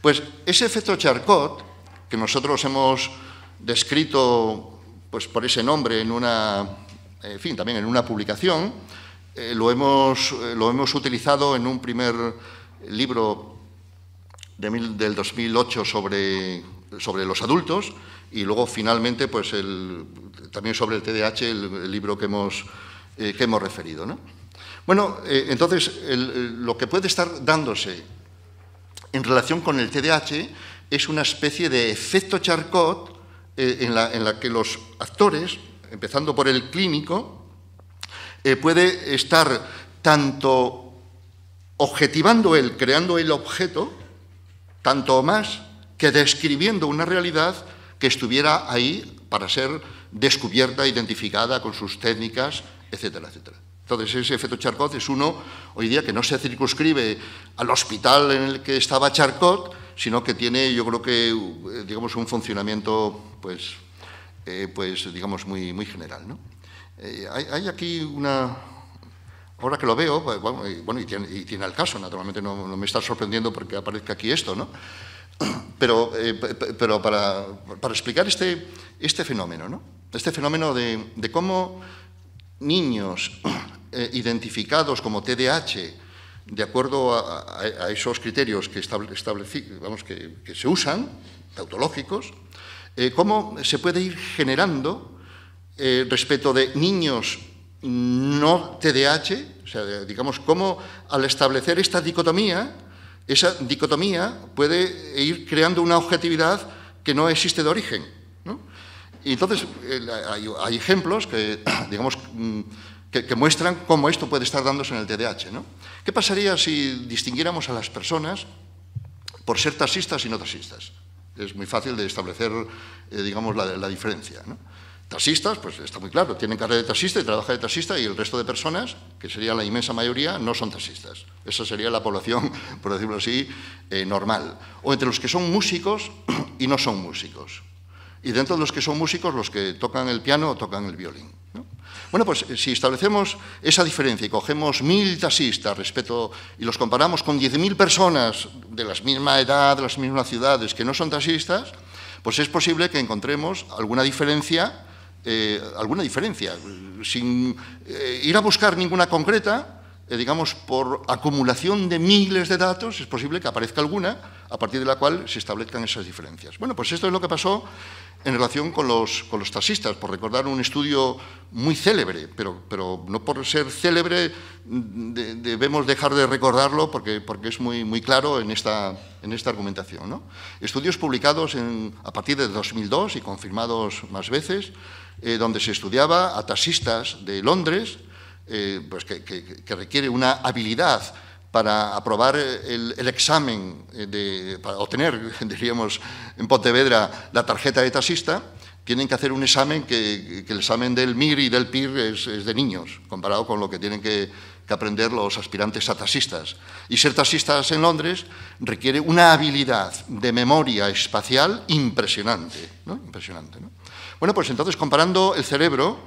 Pues ese efecto Charcot, que nosotros hemos descrito pues, por ese nombre en una, en fin, también en una publicación. Eh, lo, hemos, eh, lo hemos utilizado en un primer libro del 2008 sobre, sobre los adultos y luego finalmente pues el, también sobre el TDAH, el, libro que hemos, eh, que hemos referido. Bueno, entonces lo que puede estar dándose en relación con el TDAH es una especie de efecto Charcot eh, en, la, que los actores, empezando por el clínico, eh, puede estar tanto objetivando él, creando el objeto, tanto más que describiendo una realidad que estuviera ahí para ser descubierta, identificada con sus técnicas, etcétera, etcétera. Entonces, ese efecto Charcot es uno, hoy día, que no se circunscribe al hospital en el que estaba Charcot, sino que tiene, yo creo que, eh, digamos, un funcionamiento, pues, eh, pues digamos, muy, muy general. ¿no? Eh, hay, aquí una, Ahora que lo veo, pues, bueno, y, tiene, el caso, naturalmente no, me está sorprendiendo porque aparezca aquí esto, ¿no? Pero, eh, pero para, explicar este, este fenómeno, ¿no? Este fenómeno de, cómo niños eh, identificados como TDAH, de acuerdo a, esos criterios que, vamos, que, se usan, tautológicos, cómo se puede ir generando respecto de niños no TDAH, o sea, digamos, cómo al establecer esta dicotomía, esa dicotomía puede ir creando una objetividad que no existe de origen. Y entonces hay, ejemplos que, digamos, mm, que, muestran cómo esto puede estar dándose en el TDAH. ¿Qué pasaría si distinguiéramos a las personas por ser taxistas y no taxistas? Es muy fácil de establecer, eh, digamos, la, diferencia. Taxistas, pues está muy claro, tienen carrera de taxista y trabajan de taxista y el resto de personas, que sería la inmensa mayoría, no son taxistas. Esa sería la población, por decirlo así, eh, normal. O entre los que son músicos y no son músicos. Y dentro de los que son músicos, los que tocan el piano o tocan el violín. Bueno, pues si establecemos esa diferencia y cogemos mil taxistas respecto, y los comparamos con diez mil personas de la misma edad, de las mismas ciudades que no son taxistas, pues es posible que encontremos alguna diferencia eh, alguna diferencia, sin eh, ir a buscar ninguna concreta, eh, digamos, por acumulación de miles de datos, es posible que aparezca alguna a partir de la cual se establezcan esas diferencias. Bueno, pues esto es lo que pasó en relación con los, con los taxistas, por recordar un estudio muy célebre, pero, pero no por ser célebre debemos dejar de recordarlo porque, porque es muy, muy claro en esta, en esta argumentación. ¿no? Estudios publicados en, a partir de 2002 y confirmados más veces, eh, donde se estudiaba a taxistas de Londres, eh, pues que, requiere una habilidad para aprobar el, examen, eh, de, para obtener, diríamos, en Pontevedra la tarjeta de taxista, tienen que hacer un examen que, el examen del MIR y del PIR es, de niños, comparado con lo que tienen que, aprender los aspirantes a taxistas. Y ser taxistas en Londres requiere una habilidad de memoria espacial impresionante. impresionante ¿no? Bueno, pues entonces comparando el cerebro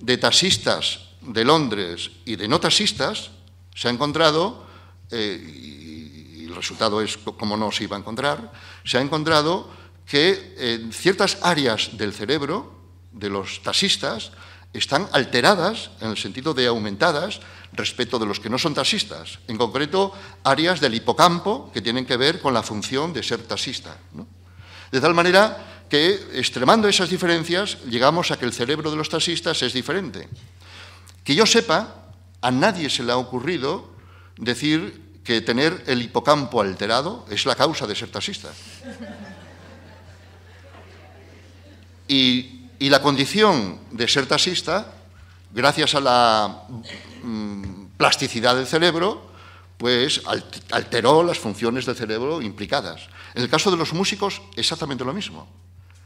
de taxistas de Londres y de no taxistas, se ha encontrado, eh, y, el resultado es como no se iba a encontrar, se ha encontrado que en ciertas áreas del cerebro de los taxistas están alteradas, en el sentido de aumentadas, respecto de los que no son taxistas. En concreto, áreas del hipocampo que tienen que ver con la función de ser taxista. De tal manera que, extremando esas diferencias, llegamos a que el cerebro de los taxistas es diferente. Que yo sepa, a nadie se le ha ocurrido decir que tener el hipocampo alterado es la causa de ser taxista. Y, la condición de ser taxista, gracias a la mm, plasticidad del cerebro, pues alteró las funciones del cerebro implicadas. En el caso de los músicos, exactamente lo mismo.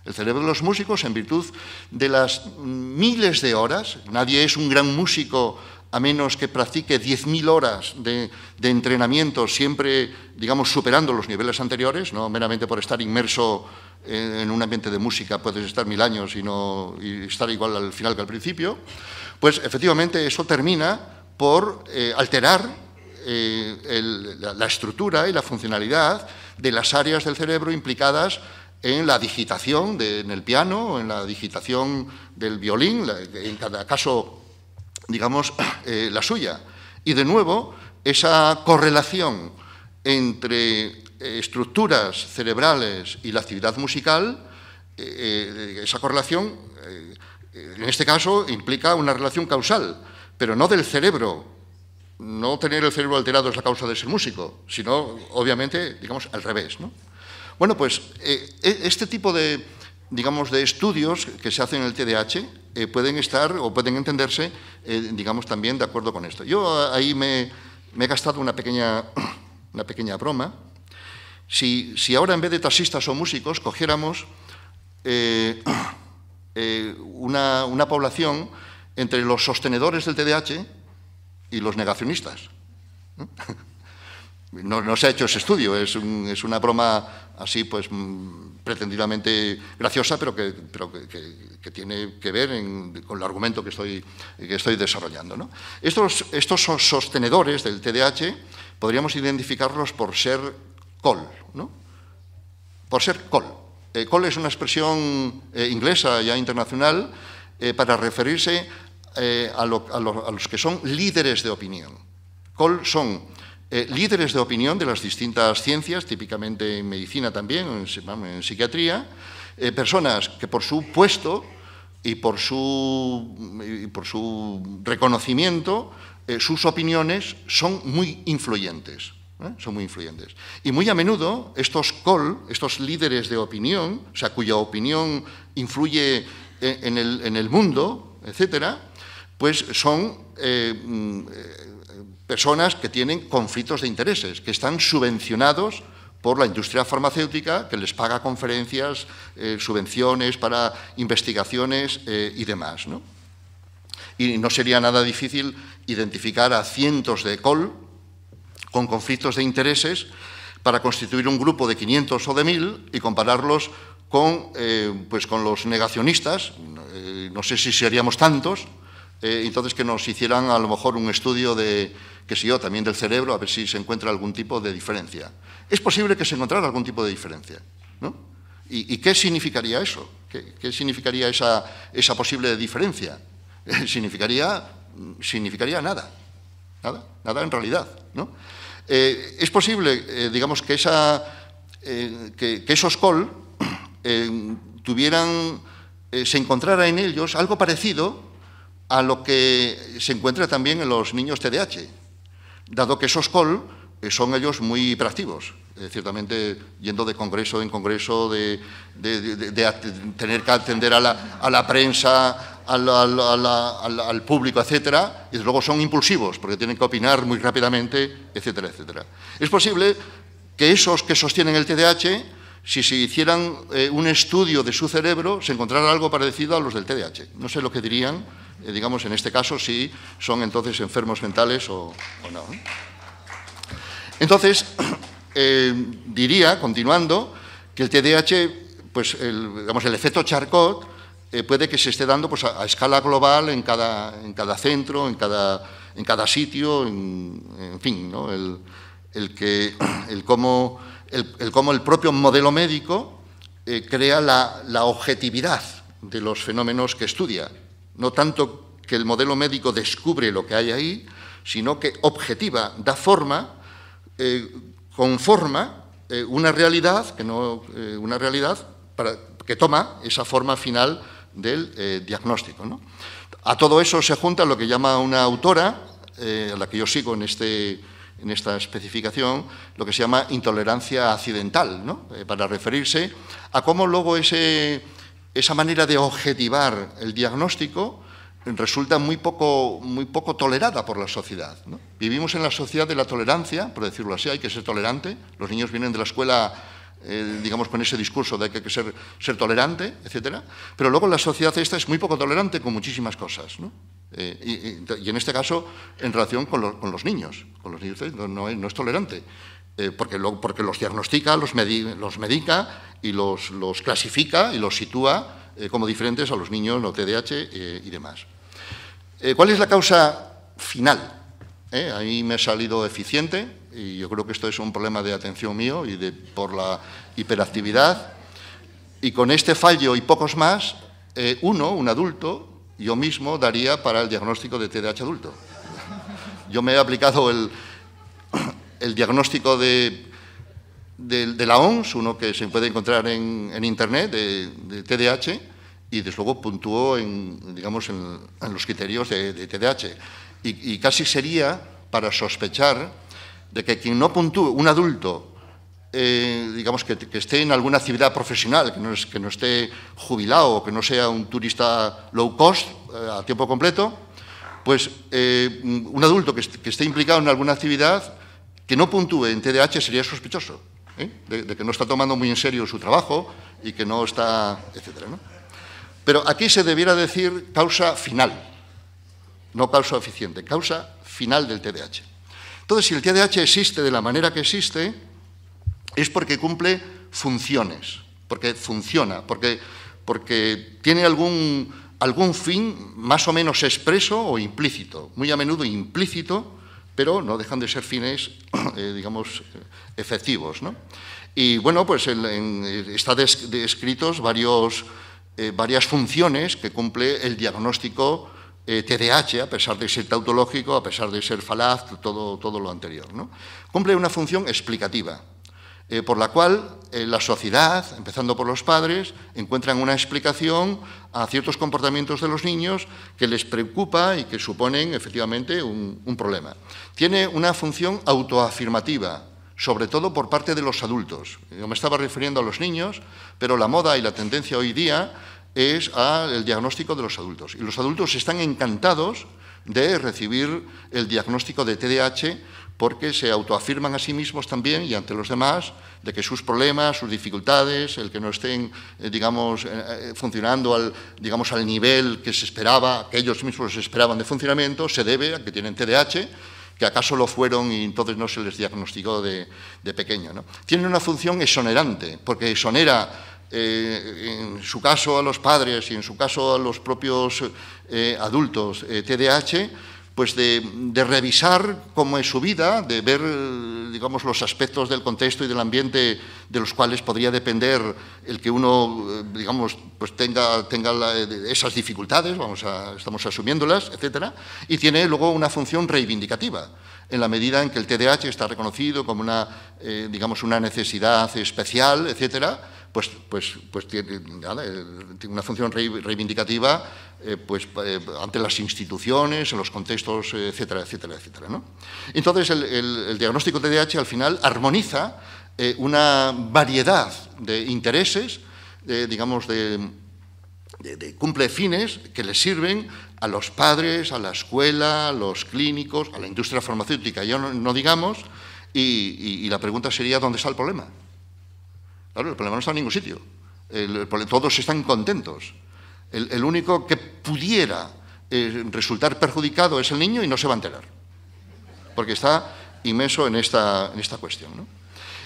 El cerebro de los músicos, en virtud de las miles de horas, nadie es un gran músico a menos que practique 10.000 horas de, entrenamiento, siempre, digamos, superando los niveles anteriores, no meramente por estar inmerso en, un ambiente de música puedes estar mil años y, no, estar igual al final que al principio, pues efectivamente eso termina por eh, alterar eh, la, estructura y la funcionalidad de las áreas del cerebro implicadas en la digitación en el piano, en la digitación del violín, en cada caso, digamos, eh, la suya. Y de nuevo, esa correlación entre eh, estructuras cerebrales y la actividad musical, eh, esa correlación, en este caso, implica una relación causal, pero no del cerebro. No tener el cerebro alterado es la causa de ser músico, sino, obviamente, digamos, al revés. ¿no? Bueno, pues eh, e, este tipo de, digamos, de estudios que se hacen en el TDAH eh, pueden estar o pueden entenderse, eh, digamos, también de acuerdo con esto. Yo ahí me, he gastado una pequeña, una pequeña broma. Si, ahora en vez de taxistas o músicos cogiéramos una, una población entre los sostenedores del TDAH y los negacionistas. no, se ha hecho ese estudio, es, una broma así, pues, mm, pretendidamente graciosa, pero que, tiene que ver con el argumento que estoy, desarrollando. Estos, sostenedores del TDAH podríamos identificarlos por ser col, ¿no? por ser col. Eh, col es una expresión eh, inglesa ya internacional eh, para referirse a, los que son líderes de opinión. Col son líderes de opinión de las distintas ciencias, típicamente en medicina también, en, psiquiatría, personas que por su puesto y por su, por su reconocimiento, sus opiniones son muy influyentes. ¿eh? son muy influyentes. Y muy a menudo estos col, estos líderes de opinión, o sea, cuya opinión influye en el, mundo, etcétera, pues son eh, mm, personas que tienen conflictos de intereses, que están subvencionados por la industria farmacéutica, que les paga conferencias, eh, subvenciones para investigaciones y demás. Y no sería nada difícil identificar a cientos de col con conflictos de intereses para constituir un grupo de 500 o de 1000 y compararlos con, eh, pues con los negacionistas, eh, no sé si seríamos tantos, eh, entonces que nos hicieran a lo mejor un estudio de, qué sé yo, también del cerebro, a ver si se encuentra algún tipo de diferencia. Es posible que se encontrara algún tipo de diferencia, ¿no? ¿Y, qué significaría eso? ¿Qué, significaría esa, esa, posible diferencia? significaría, significaría nada, nada, nada en realidad, ¿no? Eh, es posible, eh, digamos, que, esa, eh, que, esos col tuvieran, se encontrara en ellos algo parecido a lo que se encuentra también en los niños TDAH, dado que esos col son ellos muy hiperactivos, ciertamente yendo de congreso en congreso, de, tener que atender a la, a la prensa, al, público, etcétera, y luego son impulsivos porque tienen que opinar muy rápidamente, etcétera, etcétera. Es posible que esos que sostienen el TDAH, si se hicieran eh, un estudio de su cerebro, se encontrara algo parecido a los del TDAH. No sé lo que dirían, eh, digamos, en este caso, si son entonces enfermos mentales o, no. Entonces, eh, diría, continuando, que el TDAH, pues el, digamos, el efecto Charcot, puede que se esté dando pues, a, escala global en cada, en cada centro, en cada, en cada sitio, en, fin, ¿no? el, el, que, el, cómo, el, el propio modelo médico eh, crea la, objetividad de los fenómenos que estudia. No tanto que el modelo médico descubre lo que hay ahí, sino que objetiva, da forma, eh, conforma una realidad, que no, una realidad que toma esa forma final del eh, diagnóstico. A todo eso se junta lo que llama una autora, eh, a la que yo sigo en, este, en esta especificación, lo que se llama intolerancia accidental, eh, para referirse a cómo luego esa manera de objetivar el diagnóstico resulta muy poco, muy poco tolerada por la sociedad. Vivimos en la sociedad de la tolerancia, por decirlo así, hay que ser tolerante. Los niños vienen de la escuela eh, digamos, con ese discurso de que hay que ser, ser tolerante, etcétera, pero luego la sociedad esta es muy poco tolerante con muchísimas cosas, ¿no? Eh, y, en este caso, en relación con, los niños, con los niños no, es, tolerante, eh, porque, porque los diagnostica, los, medica y los, clasifica y los sitúa como diferentes a los niños, no TDAH y demás. ¿Cuál es la causa final? Ahí me ha salido eficiente, y yo creo que esto es un problema de atención mío y de, por la hiperactividad. Y con este fallo y pocos más, eh, uno, un adulto, yo mismo daría para el diagnóstico de TDAH adulto. Yo me he aplicado el, diagnóstico de, de, la OMS, uno que se puede encontrar en, Internet, de, TDAH, y desde luego puntúo en, digamos, en, los criterios de, TDAH. Y, y casi sería para sospechar de que quien no puntúe, un adulto, eh, digamos, que, esté en alguna actividad profesional, que no, es, que no esté jubilado o que no sea un turista low cost eh, a tiempo completo, pues eh, un adulto que, esté implicado en alguna actividad que no puntúe en TDAH sería sospechoso, de, que no está tomando muy en serio su trabajo y que no está, etcétera. Pero aquí se debiera decir causa final, no causa eficiente, causa final del TDAH. Entonces, si el TDAH existe de la manera que existe, es porque cumple funciones, porque funciona, porque, porque tiene algún, algún fin más o menos expreso o implícito, muy a menudo implícito, pero no dejan de ser fines, eh, digamos, efectivos. ¿no? Y bueno, pues en, está descritos varios, eh, varias funciones que cumple el diagnóstico TDAH, a pesar de ser tautológico, a pesar de ser falaz, todo, todo lo anterior. ¿no? Cumple una función explicativa, eh, por la cual eh, la sociedad, empezando por los padres, encuentran una explicación a ciertos comportamientos de los niños que les preocupa y que suponen efectivamente un, un problema. Tiene una función autoafirmativa, sobre todo por parte de los adultos. Yo me estaba refiriendo a los niños, pero la moda y la tendencia hoy día es al diagnóstico de los adultos. Y los adultos están encantados de recibir el diagnóstico de TDAH porque se autoafirman a sí mismos también y ante los demás de que sus problemas, sus dificultades, el que no estén, eh, digamos, eh, eh, funcionando al, digamos, al nivel que se esperaba, que ellos mismos esperaban de funcionamiento, se debe a que tienen TDAH, que acaso lo fueron y entonces no se les diagnosticó de, pequeño. Tienen una función exonerante, porque exonera en su caso a los padres y en su caso a los propios adultos TDAH, pues de, revisar cómo es su vida, de ver, digamos, los aspectos del contexto y del ambiente de los cuales podría depender el que uno, digamos, pues tenga, tenga esas dificultades, vamos a, estamos asumiéndolas, etcétera, y tiene luego una función reivindicativa en la medida en que el TDAH está reconocido como una, eh, digamos, una necesidad especial, etcétera, pues, pues, pues tiene, una función reivindicativa eh, pues, eh, ante las instituciones, en los contextos, etcétera, etcétera, etcétera. Entonces, el, diagnóstico TDAH al final armoniza una variedad de intereses, digamos, de, cumple fines que le sirven a los padres, a la escuela, a los clínicos, a la industria farmacéutica, ya no, digamos, y, la pregunta sería, ¿dónde está el problema? Claro, el problema no está en ningún sitio. todos están contentos. El, único que pudiera eh, resultar perjudicado es el niño y no se va a enterar, porque está inmenso en esta, en esta cuestión.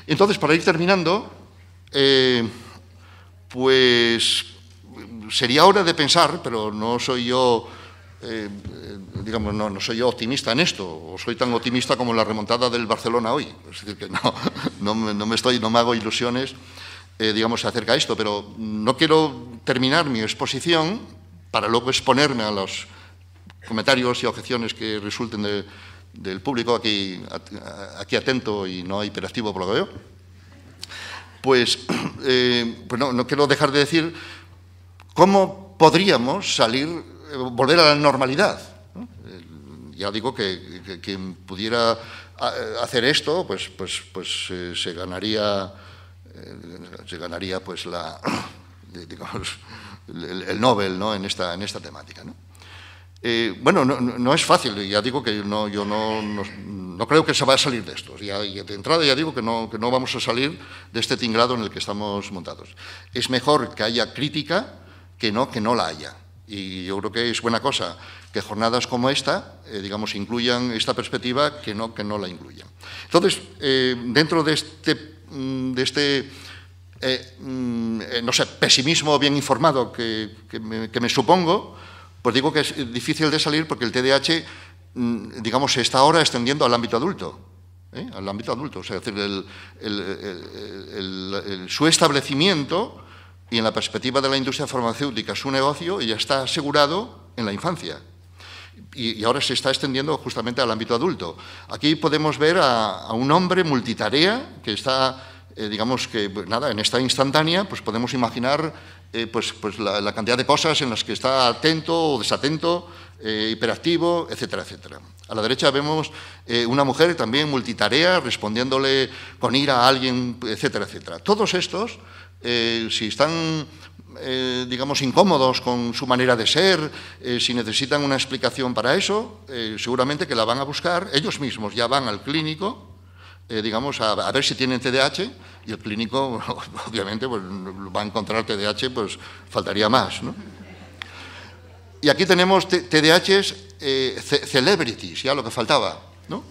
Entonces, para ir terminando, eh, pues sería hora de pensar, pero no soy yo eh, digamos, no, no, soy yo optimista en esto, o soy tan optimista como la remontada del Barcelona hoy. Es decir, que no, no, no me, estoy, no me hago ilusiones, eh, digamos, acerca de esto, pero no quiero terminar mi exposición para luego exponerme a los comentarios y objeciones que resulten del público aquí, aquí atento y no hiperactivo por lo que veo. Pues, eh, pues no, no quiero dejar de decir cómo podríamos salir eh, volver a la normalidad. Eh, ya digo que, quien pudiera hacer esto, pues, pues, pues eh, se ganaría, se ganaría pues la, digamos, el, Nobel ¿no? en, esta, en esta temática. ¿no? bueno, no, es fácil, ya digo que no, yo no, no, creo que se vaya a salir de esto. Ya, de entrada ya digo que no, que no vamos a salir de este tinglado en el que estamos montados. Es mejor que haya crítica que no que no la haya. Y yo creo que es buena cosa que jornadas como esta, eh, digamos, incluyan esta perspectiva que no, que no la incluyan. Entonces, eh, dentro de este, mm, de este eh, mm, no sé, pesimismo bien informado que, me, supongo, pues digo que es difícil de salir porque el TDAH, mm, digamos, se está ahora extendiendo al ámbito adulto. al ámbito adulto, o sea, decir, su establecimiento y en la perspectiva de la industria farmacéutica su negocio ya está asegurado en la infancia. Y, ahora se está extendiendo justamente al ámbito adulto. Aquí podemos ver a, un hombre multitarea que está, eh, digamos que, pues nada, en esta instantánea, pues podemos imaginar eh, pues, pues la, cantidad de cosas en las que está atento o desatento, eh, hiperactivo, etcétera, etcétera. A la derecha vemos una mujer también multitarea, respondiéndole con ira a alguien, etcétera, etcétera. Todos estos si están, eh, digamos, incómodos con su manera de ser, eh, si necesitan una explicación para eso, seguramente que la van a buscar, ellos mismos ya van al clínico, digamos, a, ver si tienen TDAH, y el clínico, obviamente, pues, va a encontrar TDAH, pues faltaría más, ¿no? Y aquí tenemos TDAHs celebrities, ya lo que faltaba, ¿no?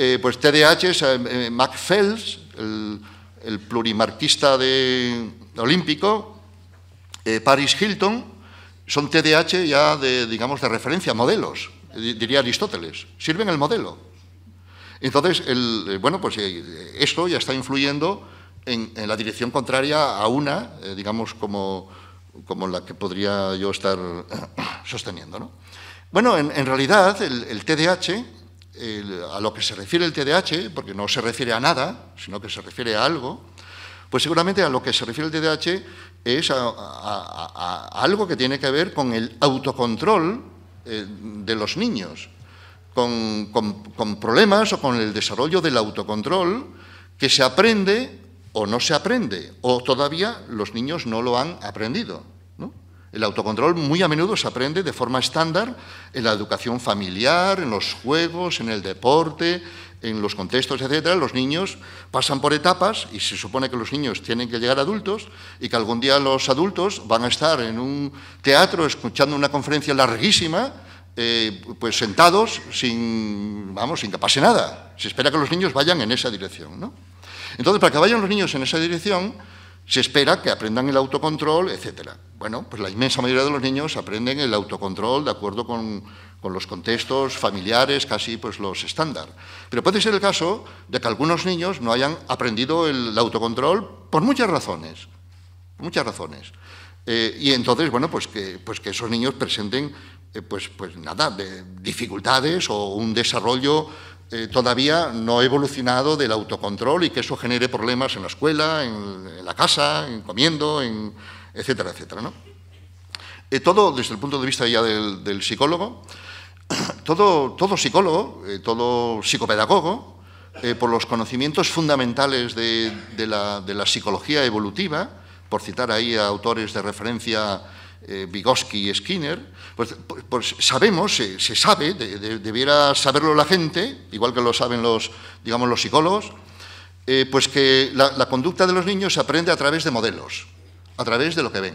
Eh, pues TDAH es eh, Mac Phelps, el, plurimarquista de, olímpico, Paris Hilton, son TDAH ya de, digamos, de referencia, modelos, diría Aristóteles, sirven el modelo. Entonces, el, bueno, pues esto ya está influyendo en, la dirección contraria a una, digamos, como, como la que podría yo estar sosteniendo. ¿no? Bueno, en, realidad el, TDAH, a lo que se refiere el TDAH, porque no se refiere a nada, sino que se refiere a algo, pues seguramente a lo que se refiere el TDAH es a, algo que tiene que ver con el autocontrol eh, de los niños, con, con problemas o con el desarrollo del autocontrol que se aprende o no se aprende, o todavía los niños no lo han aprendido. El autocontrol muy a menudo se aprende de forma estándar en la educación familiar, en los juegos, en el deporte, en los contextos, etcétera. Los niños pasan por etapas y se supone que los niños tienen que llegar adultos y que algún día los adultos van a estar en un teatro escuchando una conferencia larguísima, eh, pues sentados sin, vamos, sin que pase nada. Se espera que los niños vayan en esa dirección, ¿no? Entonces, para que vayan los niños en esa dirección, se espera que aprendan el autocontrol, etc. Bueno, pues la inmensa mayoría de los niños aprenden el autocontrol de acuerdo con, los contextos familiares, casi pues los estándar. Pero puede ser el caso de que algunos niños no hayan aprendido el autocontrol por muchas razones, muchas razones. Eh, y entonces, bueno, pues que, pues que esos niños presenten, eh, pues, pues nada, de dificultades o un desarrollo eh, todavía no evolucionado del autocontrol y que eso genere problemas en la escuela, en, la casa, en comiendo, en, etcétera, etcétera. ¿no? Todo desde el punto de vista ya del, psicólogo, todo, todo psicólogo, eh, todo psicopedagogo, por los conocimientos fundamentales de, la, psicología evolutiva, por citar ahí a autores de referencia eh, Vygotsky y Skinner, pues, pues sabemos, se, sabe, debiera saberlo la gente, igual que lo saben los, digamos, los psicólogos, eh, pues que la, conducta de los niños se aprende a través de modelos, a través de lo que ven.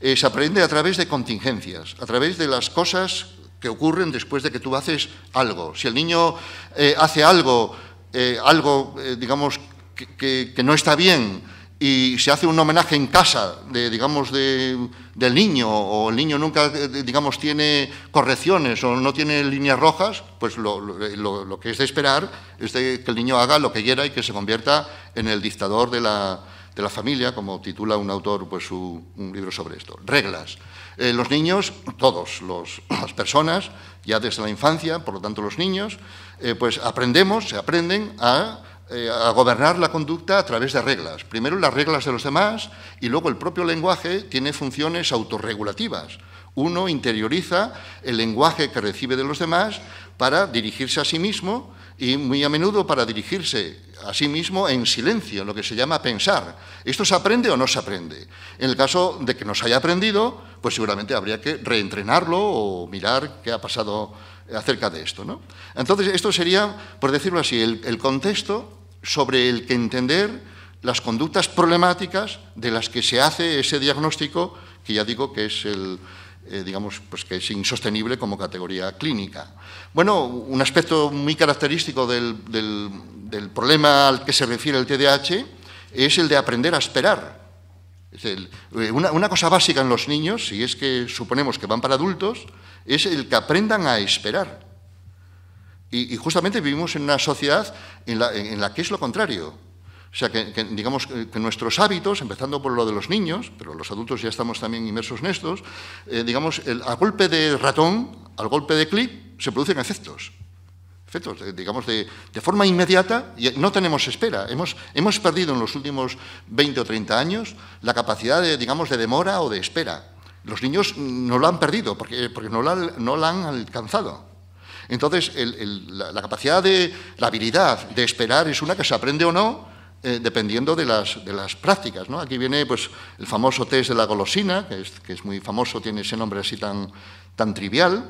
Eh, se aprende a través de contingencias, a través de las cosas que ocurren después de que tú haces algo. Si el niño hace algo, algo digamos, que no está bien, y se hace un homenaje en casa, de, digamos, del niño, o el niño nunca, eh, digamos, tiene correcciones o no tiene líneas rojas, pues lo, que es de esperar es que el niño haga lo que quiera y que se convierta en el dictador de la, familia, como titula un autor pues, un libro sobre esto. Reglas. Eh, los niños, todos, las personas, ya desde la infancia, por lo tanto los niños, eh, pues aprendemos, se aprenden eh, a gobernar la conducta a través de reglas. Primero las reglas de los demás y luego el propio lenguaje tiene funciones autorregulativas. Uno interioriza el lenguaje que recibe de los demás para dirigirse a sí mismo y muy a menudo para dirigirse a sí mismo en silencio, lo que se llama pensar. ¿Esto se aprende o no se aprende? En el caso de que no se haya aprendido, pues seguramente habría que reentrenarlo o mirar qué ha pasado acerca de esto. ¿no? Entonces, esto sería, por decirlo así, el contexto sobre el que entender las conductas problemáticas de las que se hace ese diagnóstico, que ya digo que es el, eh, digamos, pues que es insostenible como categoría clínica. Bueno, un aspecto muy característico del, del, problema al que se refiere el TDAH es el de aprender a esperar. Eh, una, una, cosa básica en los niños, si es que suponemos que van para adultos, es el que aprendan a esperar. Y, justamente vivimos en una sociedad en la, que es lo contrario. O sea, que, digamos que nuestros hábitos, empezando por lo de los niños, pero los adultos ya estamos también inmersos en estos, eh, digamos, el, a golpe de ratón, al golpe de clic, se producen efectos. Efectos, digamos, de, forma inmediata, y no tenemos espera. Hemos, hemos perdido en los últimos 20 o 30 años la capacidad de, digamos, de demora o de espera. Los niños no lo han perdido porque, porque no, la, no la han alcanzado. Entonces, la, capacidad de, la habilidad de esperar es una que se aprende o no, eh, dependiendo de las, de las prácticas. ¿no? Aquí viene pues, el famoso test de la golosina, que es, que es muy famoso, tiene ese nombre así tan, tan trivial,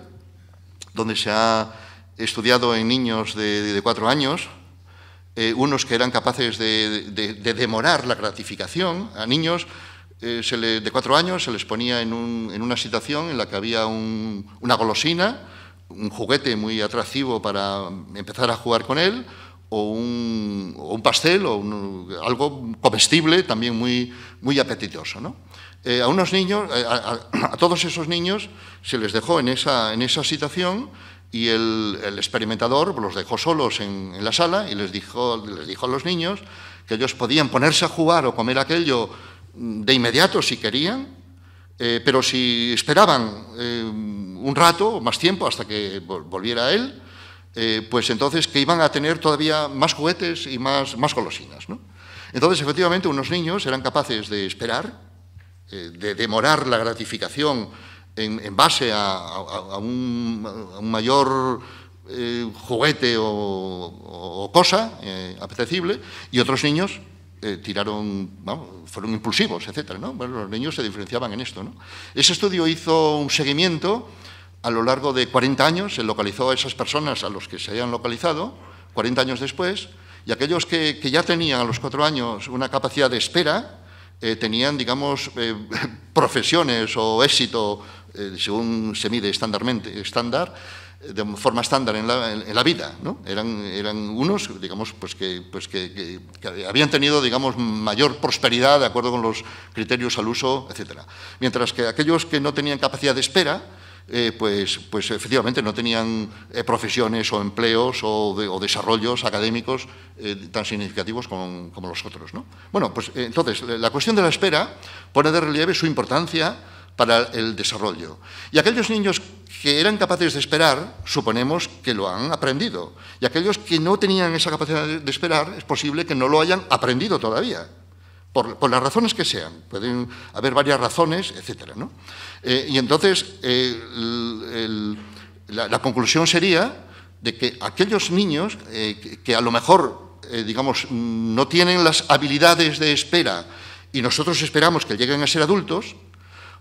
donde se ha estudiado en niños de, cuatro años, eh, unos que eran capaces de, demorar la gratificación, a niños eh, de cuatro años se les ponía en, un, en, una situación en la que había una golosina, un juguete muy atractivo para empezar a jugar con él, o un, pastel o algo comestible también muy, muy apetitoso. Eh, a unos niños, eh, a, todos esos niños se les dejó en esa, en esa situación y el, experimentador los dejó solos en, la sala y les dijo, les dijo a los niños que ellos podían ponerse a jugar o comer aquello de inmediato si querían, eh, pero si esperaban un rato o más tiempo hasta que volviera él, eh, pues entonces que iban a tener todavía más juguetes y más, más golosinas. Entonces, efectivamente, unos niños eran capaces de esperar, eh, de demorar la gratificación en, base a, un, mayor eh, juguete o, cosa apetecible, y otros niños tiraron, fueron impulsivos, etc. Bueno, los niños se diferenciaban en esto. Ese estudio hizo un seguimiento a lo largo de 40 años se localizó a esas personas a los que se habían localizado, 40 años después, y aquellos que, ya tenían a los cuatro años una capacidad de espera, eh, tenían, digamos, eh, profesiones o éxito, eh, según se mide estándarmente, estándar, de forma estándar en la, vida. ¿no? Eran, unos, digamos, pues que, pues que, habían tenido, digamos, mayor prosperidad de acuerdo con los criterios al uso, etc. Mientras que aquellos que no tenían capacidad de espera, eh, pues, pues efectivamente no tenían eh, profesiones o empleos o, desarrollos académicos eh, tan significativos como, los otros. ¿no? Bueno, pues entonces, la cuestión de la espera pone de relieve su importancia para el desarrollo. Y aquellos niños que eran capaces de esperar, suponemos que lo han aprendido. Y aquellos que no tenían esa capacidad de esperar, es posible que no lo hayan aprendido todavía por, las razones que sean. Pueden haber varias razones, etc. Eh, y entonces, eh, la, conclusión sería de que aquellos niños eh, que, a lo mejor, digamos, no tienen las habilidades de espera y nosotros esperamos que lleguen a ser adultos,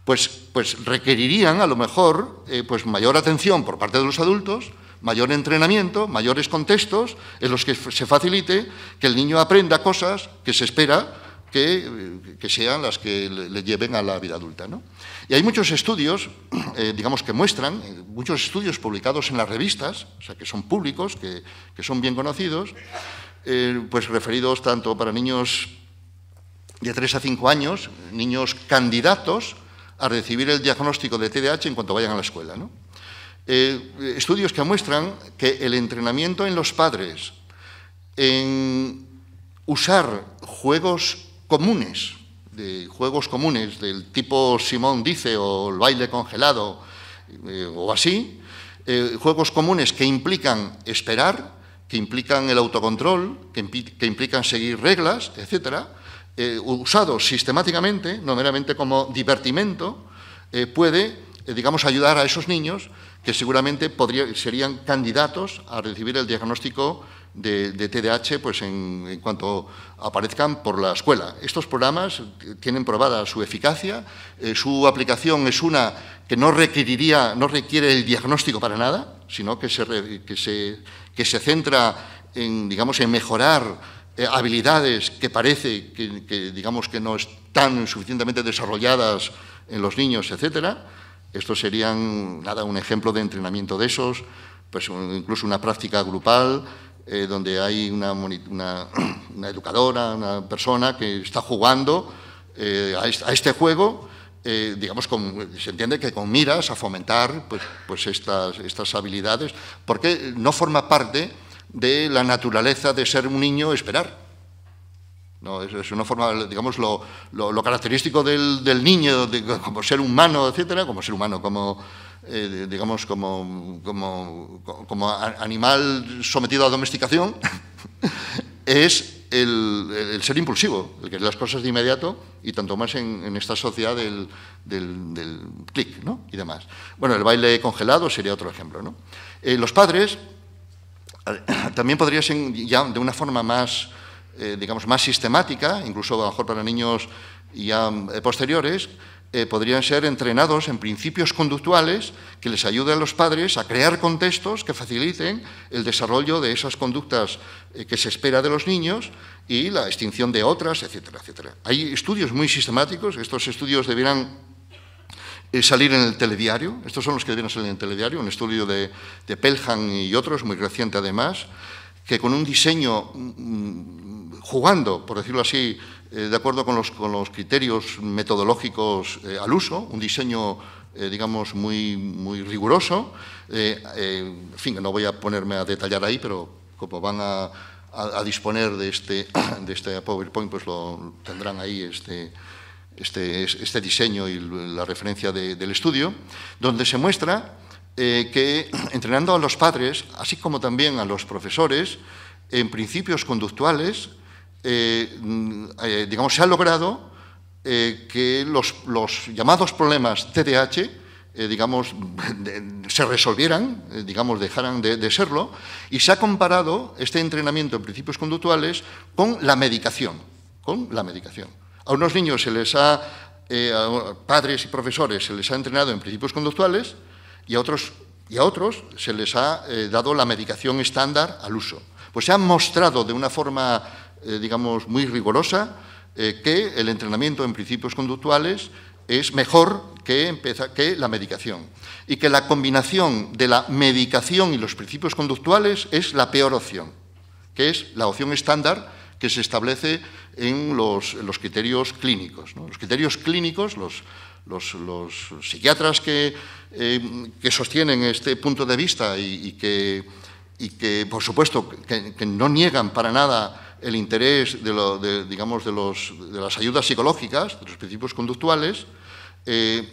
pues, pues requerirían a lo mejor pues mayor atención por parte de los adultos, mayor entrenamiento, mayores contextos en los que se facilite que el niño aprenda cosas que se espera que, sean las que le, lleven a la vida adulta. ¿no? Y hay muchos estudios, eh, digamos, que muestran, eh, muchos estudios publicados en las revistas, o sea, que son públicos, que, son bien conocidos, eh, pues referidos tanto para niños de 3 a 5 años, niños candidatos a recibir el diagnóstico de TDAH en cuanto vayan a la escuela. ¿no? estudios que muestran que el entrenamiento en los padres en usar juegos comunes, de juegos comunes del tipo Simón dice o el baile congelado eh, o así, eh, juegos comunes que implican esperar, que implican el autocontrol, que, implican seguir reglas, etcétera, eh, usados sistemáticamente, no meramente como divertimento, puede, digamos, ayudar a esos niños que seguramente serían candidatos a recibir el diagnóstico de, TDAH pues en, cuanto aparezcan por la escuela. Estos programas tienen probada su eficacia, eh, su aplicación es una que no requeriría, no requiere el diagnóstico para nada, sino que se, que se, que se centra en, digamos, en mejorar eh, habilidades que parece que, digamos, que no están suficientemente desarrolladas en los niños, etcétera. Estos serían nada, un ejemplo de entrenamiento de esos, pues incluso una práctica grupal, eh, donde hay una, educadora, una persona que está jugando eh, a, este, juego, eh, digamos, se entiende que con miras a fomentar pues, pues estas, estas habilidades, porque no forma parte de la naturaleza de ser un niño esperar. No, es, una forma, digamos, lo, característico del, del niño como ser humano, etcétera, como ser humano, como, eh, digamos, como, como, animal sometido a domesticación, es el, ser impulsivo, el querer las cosas de inmediato y tanto más en, esta sociedad del, del, clic ¿no? y demás. Bueno, el baile congelado sería otro ejemplo. ¿no? Eh, los padres también podría ser ya de una forma más, eh, digamos, más sistemática, incluso a lo mejor para niños ya posteriores, eh, podrían ser entrenados en principios conductuales que les ayuden a los padres a crear contextos que faciliten el desarrollo de esas conductas eh, que se espera de los niños y la extinción de otras, etcétera, etcétera. Hay estudios muy sistemáticos, estos estudios debieran salir en el telediario. Estos son los que deben salir en el telediario, un estudio de, de Pelham y otros, muy reciente además, que con un diseño mm, jugando, por decirlo así, eh, de acuerdo con los, criterios metodológicos eh, al uso, un diseño, eh, digamos, muy, riguroso. en fin, no voy a ponerme a detallar ahí, pero como van a, disponer de este, de este PowerPoint, pues lo tendrán ahí este, este, este diseño y la referencia de, del estudio, donde se muestra que entrenando a los padres, así como también a los profesores, en principios conductuales, eh, eh, digamos, se ha logrado eh, que los, los, llamados problemas TDAH, eh, digamos, se resolvieran, digamos, dejaran de, serlo, y se ha comparado este entrenamiento en principios conductuales con la medicación, con la medicación. A unos niños se les ha, a padres y profesores se les ha entrenado en principios conductuales y a otros, y a otros se les ha dado la medicación estándar al uso. Pues se ha mostrado de una forma, eh, digamos, muy rigurosa eh, que el entrenamiento en principios conductuales es mejor que, empeza, que la medicación y que la combinación de la medicación y los principios conductuales es la peor opción, que es la opción estándar que se establece en los, en los criterios clínicos. ¿no? Los criterios clínicos, los, los, los psiquiatras que, eh, que, sostienen este punto de vista y, y, que, y que, por supuesto, que, que, no niegan para nada el interés de, lo, digamos, de, los, de las ayudas psicológicas, de los principios conductuales, eh,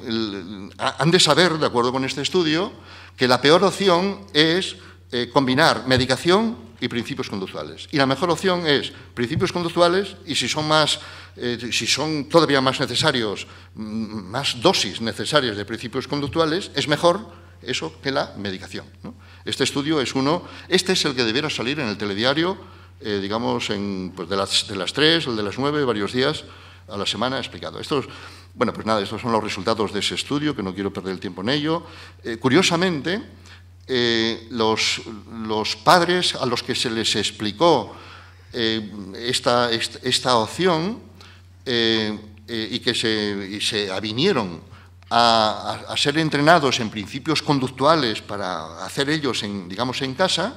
han de saber, de acuerdo con este estudio, que la peor opción es eh, combinar medicación y principios conductuales. Y la mejor opción es principios conductuales y si son más, eh, si son todavía más necesarios, más dosis necesarias de principios conductuales, es mejor eso que la medicación. Este estudio es uno, este es el que debiera salir en el telediario, eh, digamos, en, pues de, las, de las tres, el de las nueve, varios días a la semana explicado. Estos, bueno, pues nada, estos son los resultados de ese estudio, que no quiero perder el tiempo en ello. Eh, curiosamente, eh, los, los, padres a los que se les explicó esta, esta, opción y que se, se avinieron a, a, a, ser entrenados en principios conductuales para hacer ellos, en, digamos, en casa,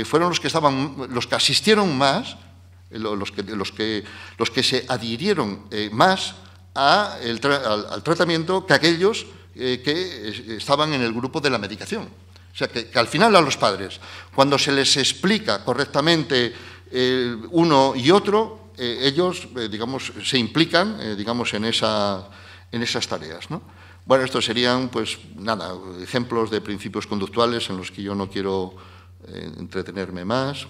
eh, fueron los que, estaban, los que asistieron más, los que, los que, los que se adhirieron más a el al, tratamiento que aquellos que estaban en el grupo de la medicación. O sea, que, al final a los padres, cuando se les explica correctamente eh, uno y otro, eh, ellos, eh, digamos, se implican, eh, digamos, en, esa, en esas tareas, ¿no? Bueno, estos serían, pues, nada, ejemplos de principios conductuales en los que yo no quiero eh, entretenerme más.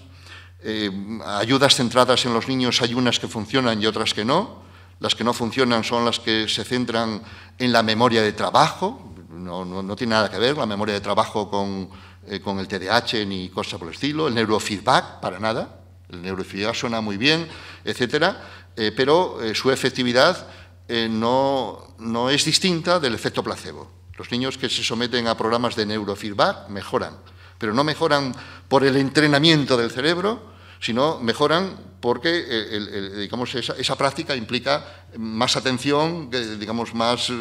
Eh, ayudas centradas en los niños, hay unas que funcionan y otras que no. Las que no funcionan son las que se centran en la memoria de trabajo, no, no, no, tiene nada que ver la memoria de trabajo con, eh, con el TDAH ni cosa por el estilo, el neurofeedback, para nada. El neurofeedback suena muy bien, etcétera, eh, pero eh, su efectividad eh, no, no es distinta del efecto placebo. Los niños que se someten a programas de neurofeedback mejoran, pero no mejoran por el entrenamiento del cerebro, sino mejoran porque eh, digamos, esa, práctica implica más atención, digamos, más,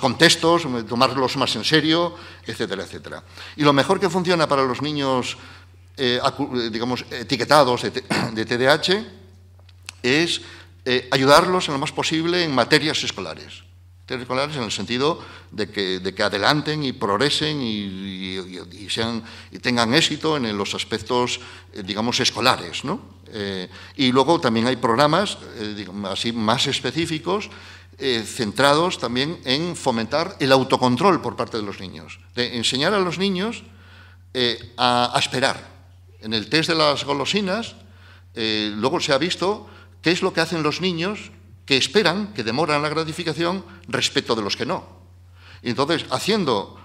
contextos, tomarlos más en serio, etcétera, etcétera. Y lo mejor que funciona para los niños, eh, digamos, etiquetados de, de TDAH es eh, ayudarlos en lo más posible en materias escolares escolares en el sentido de que, de que adelanten y progresen y, sean, y tengan éxito en los aspectos, eh, digamos, escolares. ¿no? Eh, y luego también hay programas eh, digamos, así más específicos centrados también en fomentar el autocontrol por parte de los niños, de enseñar a los niños a, esperar. En el test de las golosinas, luego se ha visto qué es lo que hacen los niños que esperan, que demoran la gratificación respecto de los que no. Entonces, haciendo,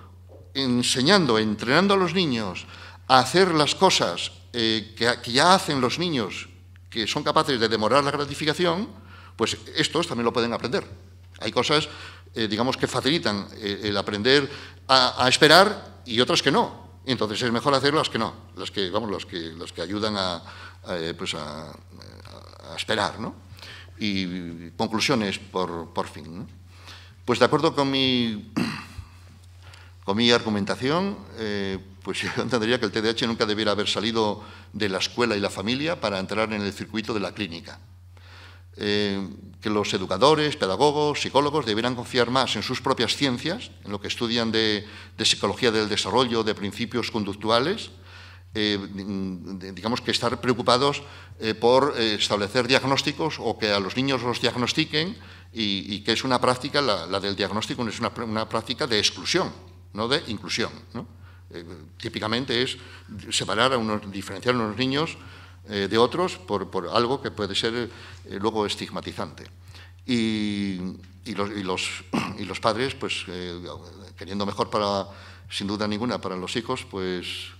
enseñando, entrenando a los niños a hacer las cosas eh, que, ya hacen los niños que son capaces de demorar la gratificación, pues estos también lo pueden aprender. Hay cosas, eh, digamos, que facilitan eh, el aprender a, esperar y otras que no. Entonces es mejor hacer las que no, las que, vamos, las que, ayudan pues a, a, esperar, ¿no? Y conclusiones por, por fin. Pues de acuerdo con mi, con mi argumentación, eh, pues yo entendería que el TDAH nunca debiera haber salido de la escuela y la familia para entrar en el circuito de la clínica. Eh, que los educadores, pedagogos, psicólogos debieran confiar más en sus propias ciencias, en lo que estudian de, psicología del desarrollo, de principios conductuales, eh, digamos que estar preocupados eh, por establecer diagnósticos o que a los niños los diagnostiquen y, que es una práctica, la, del diagnóstico es una, práctica de exclusión, no de inclusión. típicamente es separar a unos, diferenciar a unos niños eh, de otros por, algo que puede ser eh, luego estigmatizante. Y, los, padres, pues eh, queriendo mejor para, sin duda ninguna, para los hijos, pues,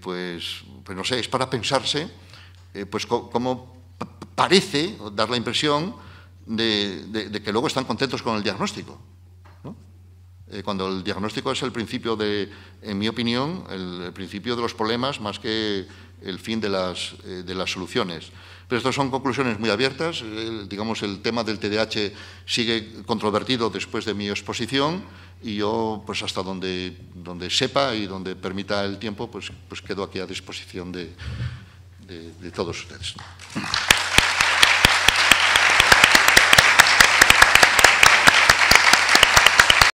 pues, pues, no sé, es para pensarse, pues cómo parece dar la impresión de, que luego están contentos con el diagnóstico. cuando el diagnóstico es el principio de, en mi opinión, el principio de los problemas más que el fin de las, eh, de las soluciones. Pero estas son conclusiones muy abiertas. digamos, el tema del TDAH sigue controvertido después de mi exposición y yo, pues hasta donde, donde sepa y donde permita el tiempo, pues, pues quedo aquí a disposición de, de, de todos ustedes.